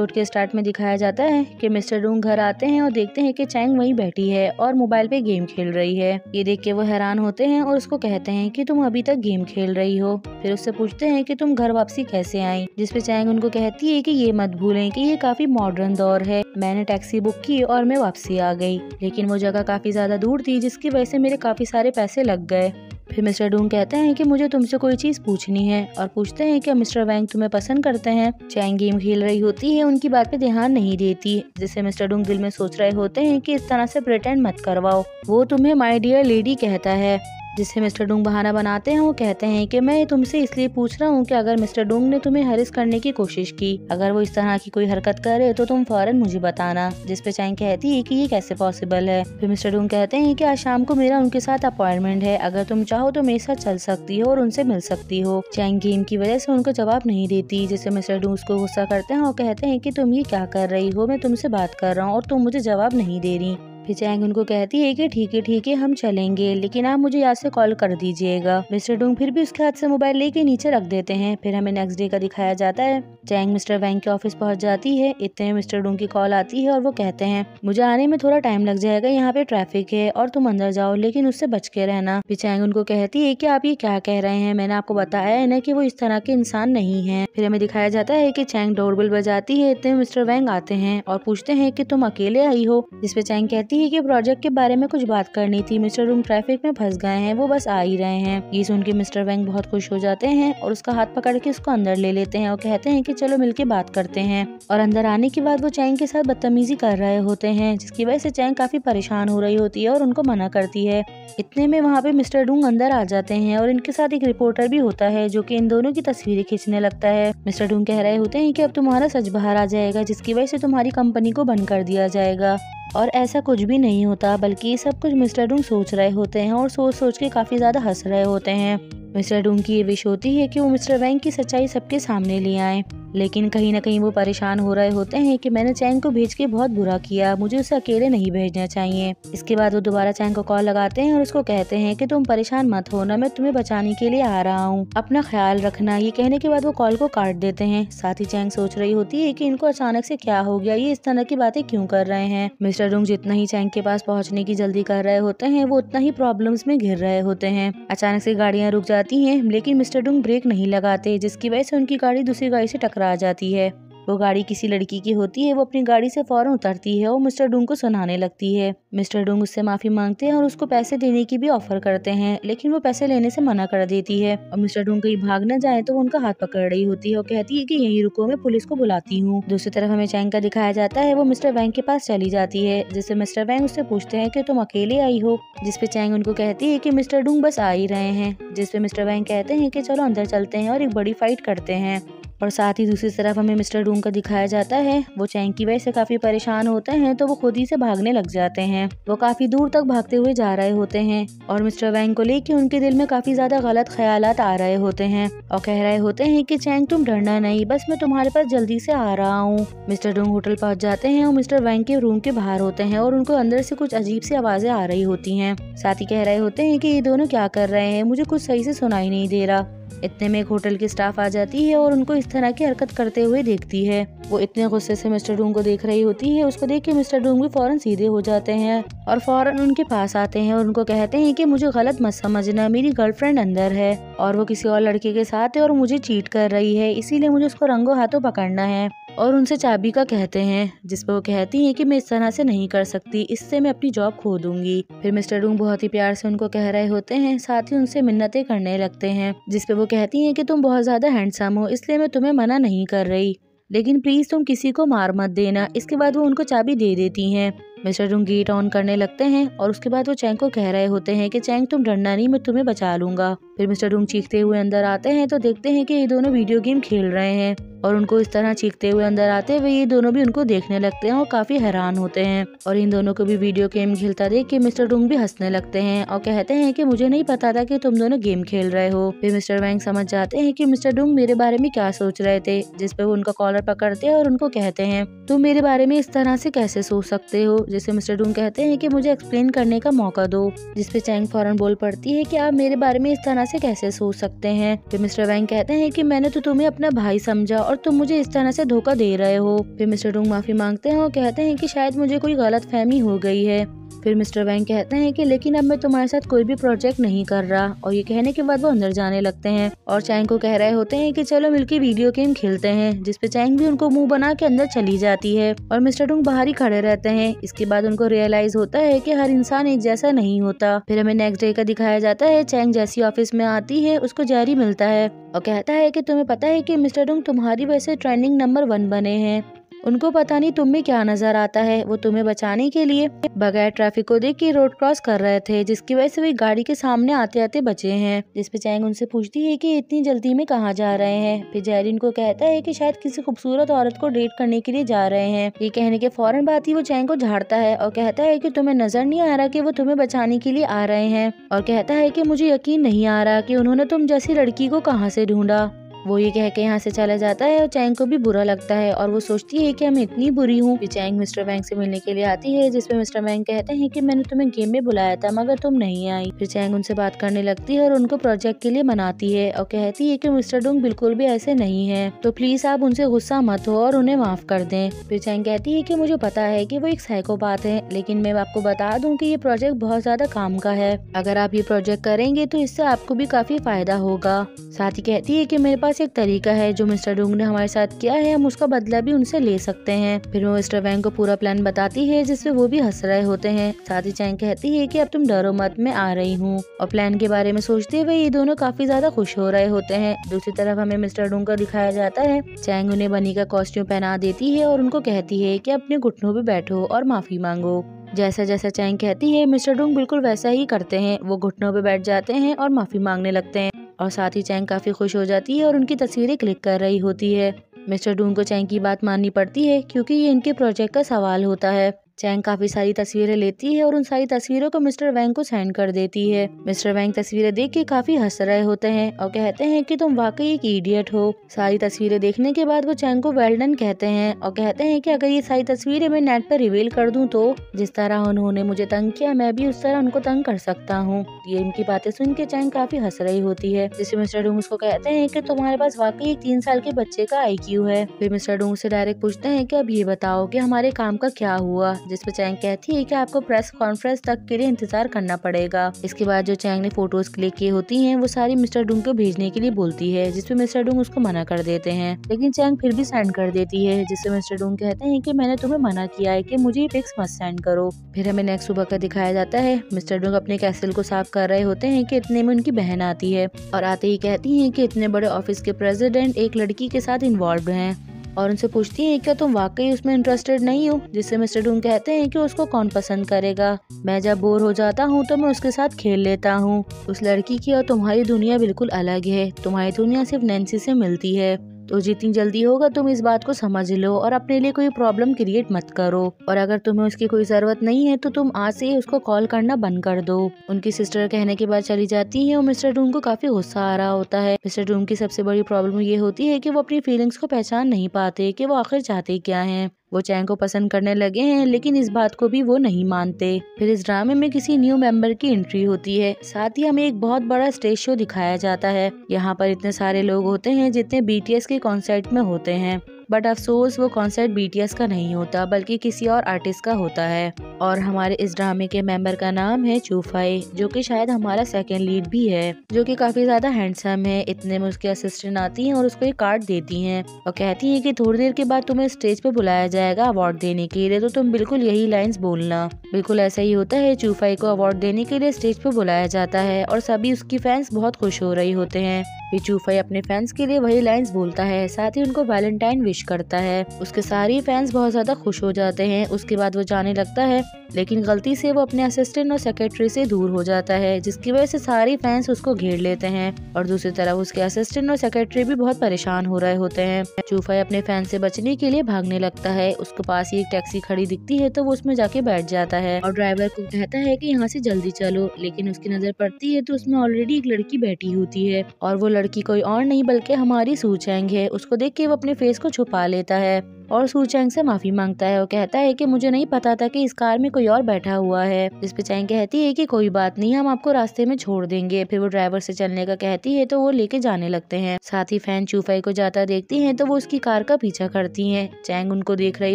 Episode के start में दिखाया जाता है कि मिस्टर डूंग घर आते हैं और देखते हैं कि चैंग वहीं बैठी है और मोबाइल पे गेम खेल रही है। ये देख के वो हैरान होते हैं और उसको कहते हैं कि तुम अभी तक गेम खेल रही हो। फिर उससे पूछते हैं कि तुम घर वापसी कैसे आई? जिसपे चैंग उनको कहती है कि ये मत भूलें कि ये काफ़ी मॉडर्न दौर है। मैंने टैक्सी बुक की और मैं वापसी आ गई। लेकिन वो जगह काफ़ी ज़्यादा दूर थी जिसकी वजह से मेरे काफ़ी सारे पैसे लग गए। फिर मिस्टर डूंग कहते हैं कि मुझे तुमसे कोई चीज़ पूछनी है और पूछते हैं कि मिस्टर वैंग तुम्हें पसंद करते हैं? चैंग गेम खेल रही होती है उनकी बात पे ध्यान नहीं देती। जिससे मिस्टर डूंग दिल में सोच रहे होते हैं कि इस तरह से प्रिटेंड मत करवाओ। वो तुम्हें माय डियर लेडी कहता है। जिससे मिस्टर डोंग बहाना बनाते हैं, वो कहते हैं कि मैं तुमसे इसलिए पूछ रहा हूँ कि अगर मिस्टर डोंग ने तुम्हें हरिस करने की कोशिश की, अगर वो इस तरह की कोई हरकत करे तो तुम फ़ौरन मुझे बताना। जिसपे चैंग कहती है कि ये कैसे पॉसिबल है? फिर मिस्टर डोंग कहते हैं कि आज शाम को मेरा उनके साथ अपॉइंटमेंट है। अगर तुम चाहो तो मेरे साथ चल सकती हो और उनसे मिल सकती हो। चैंग गेम की वजह से उनको जवाब नहीं देती, जिससे मिस्टर डूंग उसको गुस्सा करते हैं और कहते हैं कि तुम ये क्या कर रही हो? मैं तुमसे बात कर रहा हूँ और तुम मुझे जवाब नहीं दे रही। फिर चैंग उनको कहती है कि ठीक है ठीक है, हम चलेंगे, लेकिन आप मुझे यहाँ से कॉल कर दीजिएगा। मिस्टर डूंग फिर भी उसके हाथ से मोबाइल लेके नीचे रख देते हैं, फिर हमें नेक्स्ट डे का दिखाया जाता है। चैंग मिस्टर वैंग के ऑफ़िस पहुँच जाती है, इतने में मिस्टर डूंग की कॉल आती है और वो कहते हैं, मुझे आने में थोड़ा टाइम लग जाएगा, यहाँ पे ट्रैफ़िक है और तुम अंदर जाओ, लेकिन उससे बच के रहना। फिर चैंग उनको कहती है की आप ये क्या कह रहे हैं? मैंने आपको बताया है ना की वो इस तरह के इंसान नहीं है। फिर हमें दिखाया जाता है की चैंग डोरबेल बजाती है, इतने मिस्टर वैंग आते हैं और पूछते हैं की तुम अकेले आई हो। जिसपे चैंग कहती है की प्रोजेक्ट के बारे में कुछ बात करनी थी। मिस्टर रूम ट्रैफ़िक में फंस गए हैं, वो बस आ ही रहे हैं। ये सुन के मिस्टर वैंग बहुत खुश हो जाते हैं और उसका हाथ पकड़ के उसको अंदर ले लेते हैं और कहते हैं कि चलो मिलके बात करते हैं। और अंदर आने के बाद वो चैंग के साथ बदतमीजी कर रहे होते हैं, जिसकी वजह से चैंग काफ़ी परेशान हो रही होती है और उनको मना करती है। इतने में वहाँ पे मिस्टर डूंग अंदर आ जाते हैं और इनके साथ एक रिपोर्टर भी होता है, जो कि इन दोनों की तस्वीरें खींचने लगता है। मिस्टर डूंग कह रहे होते हैं कि अब तुम्हारा सच बाहर आ जाएगा, जिसकी वजह से तुम्हारी कंपनी को बंद कर दिया जाएगा। और ऐसा कुछ भी नहीं होता, बल्कि सब कुछ मिस्टर डूंग सोच रहे होते हैं और सोच सोच के काफ़ी ज़्यादा हंस रहे होते हैं। मिस्टर डूंग की ये विश होती है कि वो मिस्टर वैंग की सच्चाई सबके सामने ले आए। लेकिन कहीं ना कहीं वो परेशान हो रहे होते हैं कि मैंने चैंग को भेज के बहुत बुरा किया, मुझे उसे अकेले नहीं भेजना चाहिए। इसके बाद वो दोबारा चैंग को कॉल लगाते हैं और उसको कहते हैं कि तुम परेशान मत होना मैं तुम्हें बचाने के लिए आ रहा हूँ। अपना ख्याल रखना, ये कहने के बाद वो कॉल को काट देते हैं। साथ ही चैंग सोच रही होती है की इनको अचानक से क्या हो गया, ये इस तरह की बातें क्यूँ कर रहे हैं? मिस्टर डूंग जितना ही चैंग के पास पहुँचने की जल्दी कर रहे होते हैं, वो उतना ही प्रॉब्लम में घिर रहे होते हैं। अचानक से गाड़ियाँ रुक जाती हैं, लेकिन मिस्टर डुंग ब्रेक नहीं लगाते, जिसकी वजह से उनकी गाड़ी दूसरी गाड़ी से टकरा जाती है। वो गाड़ी किसी लड़की की होती है, वो अपनी गाड़ी से फ़ौरन उतरती है और मिस्टर डूंग को सुनाने लगती है। मिस्टर डूंग उससे माफ़ी मांगते हैं और उसको पैसे देने की भी ऑफ़र करते हैं, लेकिन वो पैसे लेने से मना कर देती है। और मिस्टर डूंग कहीं भाग न जाए तो वो उनका हाथ पकड़ रही होती है और कहती है की यही रुको, मैं पुलिस को बुलाती हूँ। दूसरी तरफ़ हमें चैंग का दिखाया जाता है, वो मिस्टर वैंग के पास चली जाती है, जिससे मिस्टर वैंग उससे पूछते हैं की तुम अकेले आई हो जिसपे चैंग उनको कहती है की मिस्टर डूंग बस आ ही रहे हैं जिसपे मिस्टर वैंग कहते हैं की चलो अंदर चलते हैं और एक बड़ी फाइट करते हैं। और साथ ही दूसरी तरफ़ हमें मिस्टर डूंग का दिखाया जाता है, वो चैंग की वजह से काफ़ी परेशान होते हैं तो वो खुद ही से भागने लग जाते हैं। वो काफ़ी दूर तक भागते हुए जा रहे होते हैं और मिस्टर वैंग को लेके उनके दिल में काफ़ी ज़्यादा गलत ख्याल आ रहे होते हैं और कह रहे होते हैं कि, चैंग, तुम डरना नहीं, बस मैं तुम्हारे पास जल्दी से आ रहा हूँ। मिस्टर डूंग होटल पहुँच जाते हैं और मिस्टर वैंग के रूम के बाहर होते हैं और उनको अंदर से कुछ अजीब सी आवाज़ें आ रही होती हैं। साथ ही कह रहे होते हैं कि, ये दोनों क्या कर रहे हैं? मुझे कुछ सही से सुनाई नहीं दे रहा। इतने में एक होटल की स्टाफ आ जाती है और उनको इस तरह की हरकत करते हुए देखती है। वो इतने गुस्से से मिस्टर डूंग को देख रही होती है, उसको देख के मिस्टर डूंग भी फ़ौरन सीधे हो जाते हैं और फ़ौरन उनके पास आते हैं और उनको कहते हैं कि मुझे गलत मत समझना, मेरी गर्लफ्रेंड अंदर है और वो किसी और लड़के के साथ है और मुझे चीट कर रही है, इसीलिए मुझे उसको रंगो हाथों पकड़ना है। और उनसे चाबी का कहते हैं, जिस पर वो कहती हैं कि मैं इस तरह से नहीं कर सकती, इससे मैं अपनी जॉब खो दूँगी। फिर मिस्टर डूंग बहुत ही प्यार से उनको कह रहे होते हैं, साथ ही उनसे मिन्नतें करने लगते हैं, जिस पर वो कहती हैं कि तुम बहुत ज़्यादा हैंडसम हो, इसलिए मैं तुम्हें मना नहीं कर रही। लेकिन प्लीज़ तुम किसी को मार मत देना, इसके बाद वो उनको चाबी दे देती हैं। मिस्टर डूंग गेट ऑन करने लगते हैं और उसके बाद वो चैंग को कह रहे होते हैं कि, चैंग, तुम डरना नहीं, मैं तुम्हें बचा लूँगा। फिर मिस्टर डूंग चीखते हुए अंदर आते हैं तो देखते हैं कि ये दोनों वीडियो गेम खेल रहे हैं और उनको इस तरह चीखते हुए अंदर आते हुए ये दोनों भी उनको देखने लगते हैं और काफ़ी हैरान होते हैं। और इन दोनों को भी वीडियो गेम खेलता देख के मिस्टर डूंग भी हंसने लगते हैं और कहते हैं कि, मुझे नहीं पता था कि तुम दोनों गेम खेल रहे हो। फिर मिस्टर वैंग समझ जाते हैं कि मिस्टर डूंग मेरे बारे में क्या सोच रहे थे जिसपे वो उनका कॉलर पकड़ते हैं और उनको कहते हैं, तुम मेरे बारे में इस तरह से कैसे सोच सकते हो? जिससे मिस्टर डूंग कहते हैं कि मुझे एक्सप्लेन करने का मौका दो, जिसपे चैंग फ़ौरन बोल पड़ती है कि आप मेरे बारे में इस तरह से कैसे सोच सकते हैं। फिर मिस्टर वैंग कहते हैं कि मैंने तो तुम्हें अपना भाई समझा और तुम मुझे इस तरह से धोखा दे रहे हो। फिर मिस्टर डूंग माफ़ी मांगते हैं और कहते हैं कि शायद मुझे कोई गलत फहमी हो गई है। फिर मिस्टर वैंग कहते हैं कि लेकिन अब मैं तुम्हारे साथ कोई भी प्रोजेक्ट नहीं कर रहा और ये कहने के बाद वो अंदर जाने लगते हैं और चैंग को कह रहे होते हैं कि चलो मिलकर वीडियो गेम खेलते हैं, जिसपे चैंग भी उनको मुँह बना के अंदर चली जाती है और मिस्टर डुंग बाहर ही खड़े रहते हैं। इसके बाद उनको रियलाइज़ होता है की हर इंसान एक जैसा नहीं होता। फिर हमें नेक्स्ट डे का दिखाया जाता है चैंग जैसी ऑफ़िस में आती है, उसको जारी मिलता है। और कहता है कि तुम्हें पता है कि मिस्टर डोंग तुम्हारी वजह से ट्रेंडिंग नंबर वन बने हैं। उनको पता नहीं तुम में क्या नज़र आता है। वो तुम्हें बचाने के लिए बगैर ट्रैफ़िक को देख के रोड क्रॉस कर रहे थे, जिसकी वजह से वे गाड़ी के सामने आते आते बचे हैं। जिसपे चैंग उनसे पूछती है कि इतनी जल्दी में कहाँ जा रहे हैं। फिर जैरिन को कहता है कि शायद किसी खूबसूरत औरत को डेट करने के लिए जा रहे हैं। ये कहने के फ़ौरन बात ही वो चैंग को झाड़ता है और कहता है की तुम्हें नज़र नहीं आ रहा की वो तुम्हें बचाने के लिए आ रहे हैं। और कहता है की मुझे यकीन नहीं आ रहा की उन्होंने तुम जैसी लड़की को कहाँ से ढूंढा। वो ये कह के यहाँ से चला जाता है और चैंग को भी बुरा लगता है और वो सोचती है कि मैं इतनी बुरी हूँ चैंग मिस्टर वैंग से मिलने के लिए आती है, जिसमें मिस्टर वैंग कहते हैं कि मैंने तुम्हें गेम में बुलाया था, मगर तुम नहीं आई। फिर चैंग उनसे बात करने लगती है और उनको प्रोजेक्ट के लिए मनाती है और कहती है की मिस्टर डोंग बिल्कुल भी ऐसे नहीं है। तो प्लीज़ आप उनसे गुस्सा मत हो और उन्हें माफ़ कर दे। फिर चैंग कहती है की मुझे पता है की वो एक साइकोपात है, लेकिन मैं आपको बता दूँ की ये प्रोजेक्ट बहुत ज़्यादा काम का है। अगर आप ये प्रोजेक्ट करेंगे तो इससे आपको भी काफ़ी फ़ायदा होगा। साथ ही कहती है की मेरे पास एक तरीका है जो मिस्टर डोंग ने हमारे साथ किया है। हम उसका बदला भी उनसे ले सकते हैं। फिर वो मिस्टर वैंग को पूरा प्लान बताती है, जिससे वो भी हंस रहे होते हैं। साथ ही चैंग कहती है की अब तुम डरो मत, मैं आ रही हूँ। और प्लान के बारे में सोचते हुए ये दोनों काफ़ी ज़्यादा खुश हो रहे होते हैं। दूसरी तरफ़ हमें मिस्टर डोंग का दिखाया जाता है। चैंग उन्हें बनी का कॉस्ट्यूम पहना देती है और उनको कहती है की अपने घुटनों पे बैठो और माफ़ी मांगो। जैसा जैसा चैंग कहती है, मिस्टर डोंग बिल्कुल वैसा ही करते हैं। वो घुटनों पे बैठ जाते हैं और माफ़ी मांगने लगते हैं। और साथ ही चैंग काफ़ी खुश हो जाती है और उनकी तस्वीरें क्लिक कर रही होती है। मिस्टर डून को चैंग की बात माननी पड़ती है क्योंकि ये इनके प्रोजेक्ट का सवाल होता है। चैंग काफ़ी सारी तस्वीरें लेती है और उन सारी तस्वीरों को मिस्टर वैंग को सेंड कर देती है। मिस्टर वैंग तस्वीरें देख के काफ़ी हंस रहे होते हैं और कहते हैं कि तुम वाकई एक इडियट हो। सारी तस्वीरें देखने के बाद वो चैंग को वेल्डन कहते हैं और कहते हैं कि अगर ये सारी तस्वीरें मैं नेट पर रिवील कर दूँ तो जिस तरह उन्होंने मुझे तंग किया, मैं भी उस तरह उनको तंग कर सकता हूँ। ये उनकी बातें सुन के चैंग काफ़ी हंस रही होती है। जिससे मिस्टर डूंग उसको कहते हैं की तुम्हारे पास वाकई एक तीन साल के बच्चे का आईक्यू है। फिर मिस्टर डूंग से डायरेक्ट पूछते हैं की अब ये बताओ की हमारे काम का क्या हुआ? जिसपे चैंग कहती है कि आपको प्रेस कॉन्फ्रेंस तक के लिए इंतज़ार करना पड़ेगा। इसके बाद जो चैंग ने फ़ोटोज़ क्लिक की होती हैं, वो सारी मिस्टर डूंग को भेजने के लिए बोलती है, जिसपे मिस्टर डूंग उसको मना कर देते हैं। लेकिन चैंग फिर भी सेंड कर देती है, जिससे मिस्टर डूंग कहते हैं कि मैंने तुम्हें मना किया है कि मुझे पिक्स मत सेंड करो। फिर हमें नेक्स्ट सुबह का दिखाया जाता है। मिस्टर डूंग अपने कैसल को साफ़ कर रहे होते हैं कि इतने में उनकी बहन आती है और आते ही कहती है कि इतने बड़े ऑफ़िस के प्रेसिडेंट एक लड़की के साथ इन्वॉल्व हैं। और उनसे पूछती है, क्या तुम वाकई उसमें इंटरेस्टेड नहीं हो? जिससे मिस्टर डून कहते हैं कि उसको कौन पसंद करेगा। मैं जब बोर हो जाता हूँ तो मैं उसके साथ खेल लेता हूँ। उस लड़की की और तुम्हारी दुनिया बिल्कुल अलग है। तुम्हारी दुनिया सिर्फ़ नैन्सी से मिलती है। तो जितनी जल्दी होगा तुम इस बात को समझ लो और अपने लिए कोई प्रॉब्लम क्रिएट मत करो। और अगर तुम्हें उसकी कोई ज़रूरत नहीं है तो तुम आज से ही उसको कॉल करना बंद कर दो। उनकी सिस्टर कहने के बाद चली जाती है और मिस्टर डूम को काफ़ी गुस्सा आ रहा होता है। मिस्टर डूम की सबसे बड़ी प्रॉब्लम ये होती है की वो अपनी फीलिंग्स को पहचान नहीं पाते की वो आखिर चाहते क्या है। वो चैंग को पसंद करने लगे हैं, लेकिन इस बात को भी वो नहीं मानते। फिर इस ड्रामे में किसी न्यू मेंबर की एंट्री होती है। साथ ही हमें एक बहुत बड़ा स्टेज शो दिखाया जाता है। यहाँ पर इतने सारे लोग होते हैं जितने बीटीएस के कॉन्सर्ट में होते हैं। बट अफसोस, वो कॉन्सर्ट बीटीएस का नहीं होता, बल्कि किसी और आर्टिस्ट का होता है। और हमारे इस ड्रामे के मेंबर का नाम है चूफाई जो कि शायद हमारा सेकेंड लीड भी है, जो कि काफ़ी ज़्यादा हैंडसम है, इतने में उसके असिस्टेंट आती है और उसको एक कार्ड देती है। और कहती है की थोड़ी देर के बाद तुम्हें स्टेज पे बुलाया जाएगा अवार्ड देने के लिए तो तुम बिल्कुल यही लाइन्स बोलना। बिल्कुल ऐसा ही होता है चूफाई को अवार्ड देने के लिए स्टेज पे बुलाया जाता है, और सभी उसकी फैंस बहुत खुश हो रही होते हैं। फिर चूफाई अपने फैंस के लिए वही लाइन्स बोलता है, साथ ही उनको वैलेंटाइन विश करता है। उसके सारे फैंस बहुत ज़्यादा खुश हो जाते हैं, उसके बाद वो जाने लगता है, लेकिन गलती से वो अपने असिस्टेंट और सेक्रेटरी से दूर हो जाता है, जिसकी वजह से सारे फैंस उसको घेर लेते हैं। और दूसरी तरफ़ उसके असिस्टेंट और सेक्रेटरी भी बहुत परेशान हो रहे होते हैं। चूफाई अपने फ़ैन से बचने के लिए भागने लगता है, उसके पास ही एक टैक्सी खड़ी दिखती है तो वो उसमें जाके बैठ जाता है। और ड्राइवर को कहता है की यहाँ से जल्दी चलो, लेकिन उसकी नज़र पड़ती है तो उसमें ऑलरेडी एक लड़की बैठी होती है, और वो लड़की कोई और नहीं, बल्कि हमारी सूचैंग है। उसको देख के वो अपने फेस को छुपा लेता है। और सू चैंग से माफ़ी माँगता है और कहता है कि मुझे नहीं पता था कि इस कार में कोई और बैठा हुआ है। जिस पे चैंग कहती है कि कोई बात नहीं, हम आपको रास्ते में छोड़ देंगे। फिर वो ड्राइवर से चलने का कहती है तो वो लेके जाने लगते हैं। साथ ही फ़ैन चूफाई को जाता देखती है तो वो उसकी कार का पीछा करती है। चैंग उनको देख रही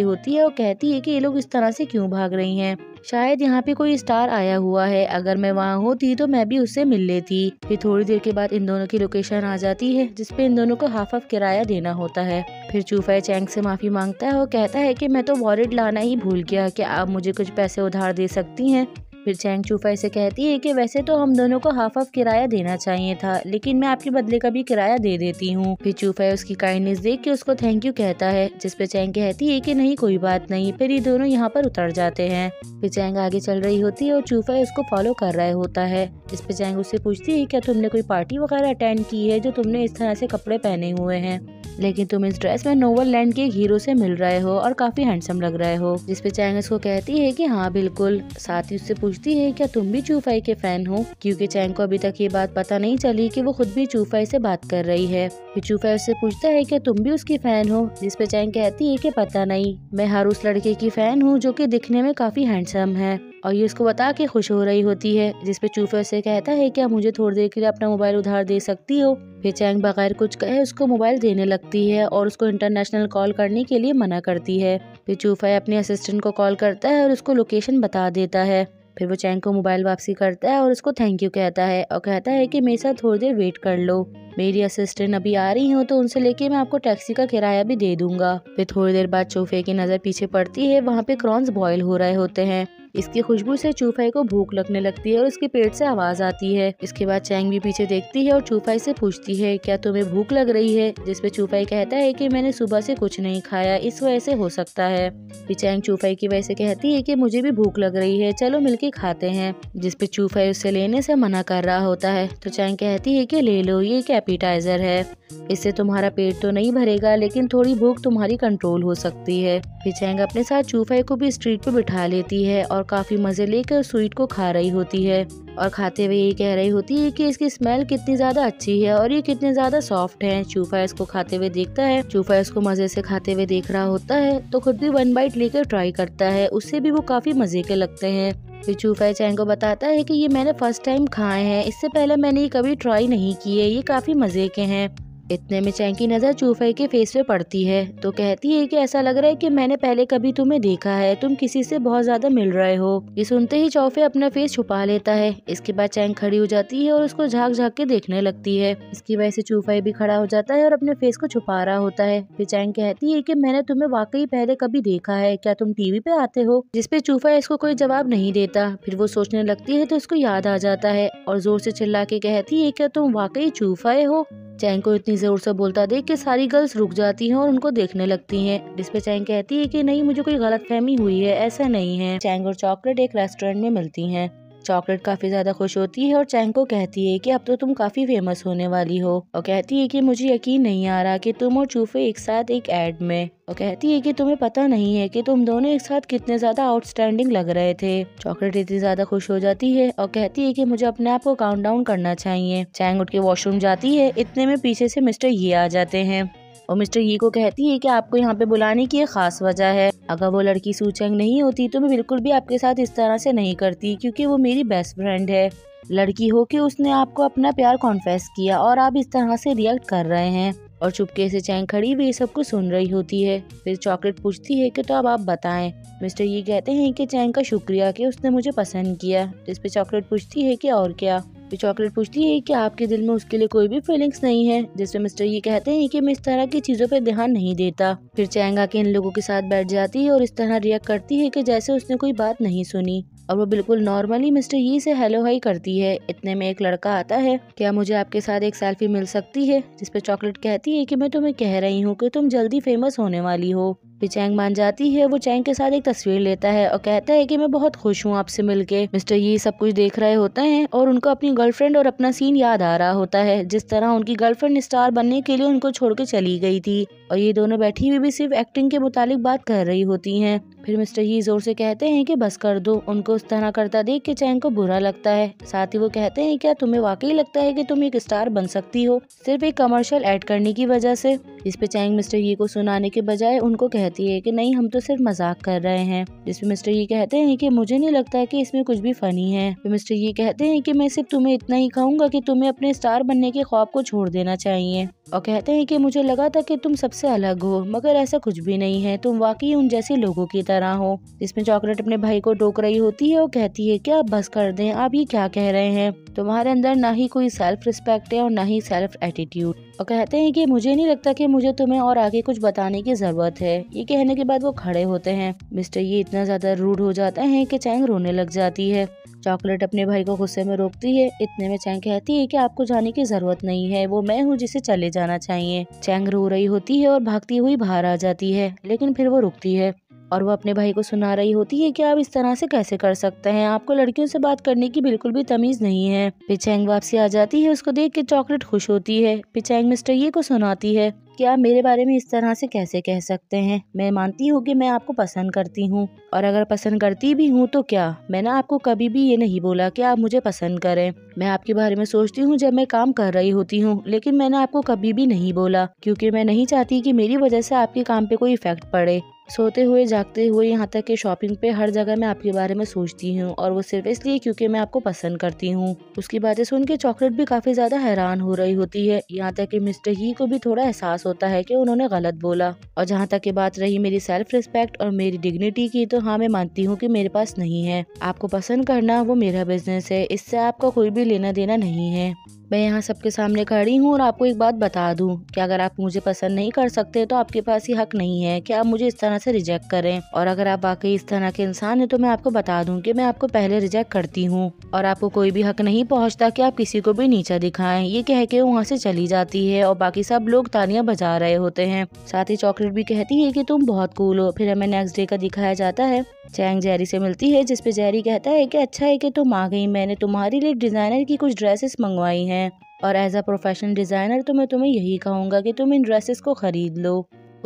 होती है और कहती है की ये लोग इस तरह से क्यूँ भाग रही है? शायद यहाँ पे कोई स्टार आया हुआ है। अगर मैं वहाँ होती तो मैं भी उससे मिल लेती। फिर थोड़ी देर के बाद इन दोनों की लोकेशन आ जाती है, जिसपे इन दोनों को हाफ़ हाफ़ किराया देना होता है। फिर चूफा चैंग से माफ़ी माँगता है और कहता है कि मैं तो वॉलेट लाना ही भूल गया, क्या आप मुझे कुछ पैसे उधार दे सकती हैं? फिर चैंग चूफा से कहती है कि वैसे तो हम दोनों को हाफ़ ऑफ़ किराया देना चाहिए था, लेकिन मैं आपके बदले का भी किराया दे देती हूँ। फिर चूफा उसकी काइंडनेस देख के उसको थैंक यू कहता है जिसपे चैंग कहती है की नहीं, कोई बात नहीं। फिर ये दोनों यहाँ पर उतर जाते हैं। फिर चैंग आगे चल रही होती है और चूफा उसको फॉलो कर रहा होता है जिसपे चैंग उससे पूछती है, क्या तुमने कोई पार्टी वगैरह अटेंड की है जो तुमने इस तरह से कपड़े पहने हुए हैं? लेकिन तुम इस ड्रेस में नोवल लैंड के एक हीरो से मिल रहे हो और काफ़ी हैंडसम लग रहे हो। जिसपे चैंग उसको कहती है कि हाँ बिल्कुल। साथ ही उससे पूछती है, क्या तुम भी चूफाई के फ़ैन हो? क्योंकि चैंग को अभी तक ये बात पता नहीं चली कि वो खुद भी चूफाई से बात कर रही है। फिर चूफाई उससे पूछता है, क्या तुम भी उसकी फ़ैन हो? जिसपे चैंग कहती है कि पता नहीं। मैं हर उस लड़के की फ़ैन हूँ जो कि दिखने में काफ़ी हैंडसम है और ये उसको बता के खुश हो रही होती है। जिसपे चूफे से कहता है, क्या मुझे थोड़ी देर के लिए अपना मोबाइल उधार दे सकती हो? फिर चैंग बगैर कुछ कहे उसको मोबाइल देने लगती है और उसको इंटरनेशनल कॉल करने के लिए मना करती है। फिर चूफा अपने असिस्टेंट को कॉल करता है और उसको लोकेशन बता देता है। फिर वो चैंग को मोबाइल वापसी करता है और उसको थैंक यू कहता है और कहता है कि मेरे साथ थोड़ी देर वेट कर लो। मेरी असिस्टेंट अभी आ रही हूँ तो उनसे लेके मैं आपको टैक्सी का किराया भी दे दूँगा। फिर थोड़ी देर बाद चोफे की नज़र पीछे पड़ती है, वहाँ पे क्रॉन्स बॉयल हो रहे होते हैं। इसकी खुशबू से चूफाई को भूख लगने लगती है और उसके पेट से आवाज़ आती है। इसके बाद चैंग भी पीछे देखती है और चूफाई से पूछती है, क्या तुम्हें भूख लग रही है? जिसपे चूफाई कहता है की, मैंने सुबह से कुछ नहीं खाया, इस वजह से हो सकता है। चैंग चूफाई की वजह से कहती है कि, मुझे भी भूख लग रही है, चलो मिलके खाते हैं। जिसपे चूफाई उसे लेने से मना कर रहा होता है। तो चैंग कहती है की, ले लो, ये एक एपिटाइजर है। इससे तुम्हारा पेट तो नहीं भरेगा, लेकिन थोड़ी भूख तुम्हारी कंट्रोल हो सकती है। फिर चैंग अपने साथ चूफाई को भी स्ट्रीट पे बिठा लेती है और काफ़ी मज़े लेकर स्वीट को खा रही होती है। और खाते हुए ये कह रही होती है कि इसकी स्मेल कितनी ज़्यादा अच्छी है और ये कितने ज़्यादा सॉफ्ट है। चूफा इसको खाते हुए देखता है। चूफा इसको मज़े से खाते हुए देख रहा होता है तो खुद भी वन बाइट लेकर ट्राई करता है। उससे भी वो काफ़ी मज़े के लगते हैं। फिर चूफा चैन को बताता है कि ये मैंने फ़र्स्ट टाइम खाए हैं। इससे पहले मैंने ये कभी ट्राई नहीं किए, ये काफ़ी मज़े के हैं। इतने में चैंग की नज़र चूफाई के फेस पे पड़ती है तो कहती है कि ऐसा लग रहा है कि मैंने पहले कभी तुम्हें देखा है, तुम किसी से बहुत ज़्यादा मिल रहे हो। ये सुनते ही चौफे अपना फेस छुपा लेता है, इसके बाद चैंग खड़ी हो जाती है और उसको झाक झाक के देखने लगती है। इसकी वजह से चूफाई भी खड़ा हो जाता है और अपने फेस को छुपा रहा होता है। फिर चैंग कहती है की मैंने तुम्हें वाकई पहले कभी देखा है, क्या तुम टीवी पे आते हो? जिसपे चूफा इसको कोई जवाब नहीं देता, फिर वो सोचने लगती है तो उसको याद आ जाता है और ज़ोर से चिल्ला के कहती है, क्या तुम वाकई चूफाए हो? चैंग को इतनी ज़ोर से बोलता देख के सारी गर्ल्स रुक जाती हैं और उनको देखने लगती हैं। जिसपे चैंग कहती है कि नहीं, मुझे कोई गलत फहमी हुई है, ऐसा नहीं है। चैंग और चॉकलेट एक रेस्टोरेंट में मिलती हैं। चॉकलेट काफ़ी ज़्यादा खुश होती है और चैंग को कहती है कि अब तो तुम काफ़ी फ़ेमस होने वाली हो और कहती है कि मुझे यकीन नहीं आ रहा कि तुम और चूफे एक साथ एक एड में। और कहती है कि तुम्हें पता नहीं है कि तुम दोनों एक साथ कितने ज़्यादा आउटस्टैंडिंग लग रहे थे। चॉकलेट इतनी ज़्यादा खुश हो जाती है और कहती है कि मुझे अपने आप को काउंट डाउन करना चाहिए। चैंग उठ के वॉशरूम जाती है। इतने में पीछे से मिस्टर ये आ जाते हैं। और मिस्टर ये को कहती है कि आपको यहाँ पे बुलाने की एक खास वजह है। अगर वो लड़की सूचंग नहीं होती तो मैं बिल्कुल भी आपके साथ इस तरह से नहीं करती, क्योंकि वो मेरी बेस्ट फ्रेंड है। लड़की हो के उसने आपको अपना प्यार कॉन्फेस किया और आप इस तरह से रिएक्ट कर रहे हैं और चुपके से चैंग खड़ी हुई सब कुछ सुन रही होती है। फिर चॉकलेट पूछती है कि तो अब आप बताएँ। मिस्टर ये कहते हैं कि चैंग का शुक्रिया कि उसने मुझे पसंद किया। जिस पे चॉकलेट पूछती है कि और क्या? फिर चॉकलेट पूछती है कि आपके दिल में उसके लिए कोई भी फीलिंग्स नहीं है? जिसमें मिस्टर ये कहते हैं कि मैं इस तरह की चीज़ों पर ध्यान नहीं देता। फिर चैंग आके इन लोगों के साथ बैठ जाती है और इस तरह रिएक्ट करती है कि जैसे उसने कोई बात नहीं सुनी। और वो बिल्कुल नॉर्मली मिस्टर यी से हेलो हाई करती है। इतने में एक लड़का आता है, क्या मुझे आपके साथ एक सेल्फी मिल सकती है? जिसपे चॉकलेट कहती है कि, मैं तुम्हें कह रही हूँ कि तुम जल्दी फ़ेमस होने वाली हो। चैंग मान जाती है, वो चैंग के साथ एक तस्वीर लेता है और कहता है कि मैं बहुत खुश हूँ आपसे मिलके। मिस्टर ये सब कुछ देख रहे होते हैं और उनको अपनी गर्लफ्रेंड और अपना सीन याद आ रहा होता है, जिस तरह उनकी गर्लफ्रेंड स्टार बनने के लिए उनको छोड़ के चली गई थी। और ये दोनों बैठी हुई भी सिर्फ़ एक्टिंग के मुतालिक बात कर रही होती हैं। फिर मिस्टर ही ज़ोर से कहते हैं कि बस कर दो, उनको उस तरह करता देख के चैंग को बुरा लगता है। साथ ही वो कहते हैं, क्या तुम्हें वाकई लगता है कि तुम एक स्टार बन सकती हो? सिर्फ़ एक कमर्शियल ऐड करने की वजह से। इस पे चैंग मिस्टर ही को सुनाने के बजाय उनको कह कहती है कि नहीं, हम तो सिर्फ़ मज़ाक कर रहे हैं। जिसमें मिस्टर ये कहते हैं कि मुझे नहीं लगता कि इसमें कुछ भी फनी है। फिर मिस्टर ये कहते हैं कि मैं सिर्फ़ तुम्हें इतना ही कहूँगा कि तुम्हें अपने स्टार बनने के ख्वाब को छोड़ देना चाहिए। और कहते हैं कि मुझे लगा था कि तुम सबसे अलग हो, मगर ऐसा कुछ भी नहीं है। तुम वाकई उन जैसे लोगों की तरह हो, जिसमें चॉकलेट अपने भाई को टोक रही होती है और कहती है कि आप बस कर दें, आप ये क्या कह रहे हैं? तुम्हारे अंदर ना ही कोई सेल्फ रिस्पेक्ट है और ना ही सेल्फ एटीट्यूड और कहते हैं कि मुझे नहीं लगता कि मुझे तुम्हें और आगे कुछ बताने की ज़रूरत है। ये कहने के बाद वो खड़े होते हैं। मिस्टर, ये इतना ज़्यादा रूड हो जाता है कि चैंग रोने लग जाती है। चॉकलेट अपने भाई को गुस्से में रोकती है। इतने में चैंग कहती है कि आपको जाने की ज़रूरत नहीं है। वो मैं हूँ जिसे चले जाना चाहिए। चैंग रो रही होती है और भागती हुई बाहर आ जाती है, लेकिन फिर वो रुकती है। और वो अपने भाई को सुना रही होती है कि आप इस तरह से कैसे कर सकते हैं? आपको लड़कियों से बात करने की बिल्कुल भी तमीज नहीं है। पिचैंग वापसी आ जाती है, उसको देख के चॉकलेट खुश होती है। पिचैंग मिस्टर ये को सुनाती है कि आप मेरे बारे में इस तरह से कैसे कह सकते हैं? मैं मानती हूँ कि मैं आपको पसंद करती हूँ। और अगर पसंद करती भी हूँ तो क्या? मैंने आपको कभी भी ये नहीं बोला कि आप मुझे पसंद करें। मैं आपके बारे में सोचती हूँ जब मैं काम कर रही होती हूँ, लेकिन मैंने आपको कभी भी नहीं बोला, क्योंकि मैं नहीं चाहती कि मेरी वजह से आपके काम पे कोई इफ़ेक्ट पड़े। सोते हुए, जागते हुए यहाँ तक कि शॉपिंग पे हर जगह मैं आपके बारे में सोचती हूँ और वो सिर्फ़ इसलिए क्योंकि मैं आपको पसंद करती हूँ। उसकी बातें सुन के चॉकलेट भी काफ़ी ज़्यादा हैरान हो रही होती है। यहाँ तक कि मिस्टर ही को भी थोड़ा एहसास होता है कि उन्होंने गलत बोला। और जहाँ तक की बात रही मेरी सेल्फ रिस्पेक्ट और मेरी डिग्निटी की तो हाँ मैं मानती हूँ की मेरे पास नहीं है। आपको पसंद करना वो मेरा बिज़नेस है। इससे आपका कोई भी लेना देना नहीं है। मैं यहाँ सबके सामने खड़ी हूँ और आपको एक बात बता दूँ कि अगर आप मुझे पसंद नहीं कर सकते तो आपके पास ये हक नहीं है कि आप मुझे इस तरह से रिजेक्ट करें। और अगर आप वाकई इस तरह के इंसान हैं तो मैं आपको बता दूँ कि मैं आपको पहले रिजेक्ट करती हूँ। और आपको कोई भी हक नहीं पहुँचता कि आप किसी को भी नीचा दिखाएँ। ये कह के वहाँ से चली जाती है और बाकी सब लोग तालियाँ बजा रहे होते हैं। साथ ही चॉकलेट भी कहती है की तुम बहुत कूल हो। फिर हमें नेक्स्ट डे का दिखाया जाता है। चैंग जेरी से मिलती है जिसपे जेरी कहता है कि अच्छा है कि तुम आ गई। मैंने तुम्हारे लिए डिज़ाइनर की कुछ ड्रेसेस मंगवाई हैं। और एज अ प्रोफेशनल डिज़ाइनर तो मैं तुम्हें यही कहूँगा कि तुम इन ड्रेसेस को खरीद लो।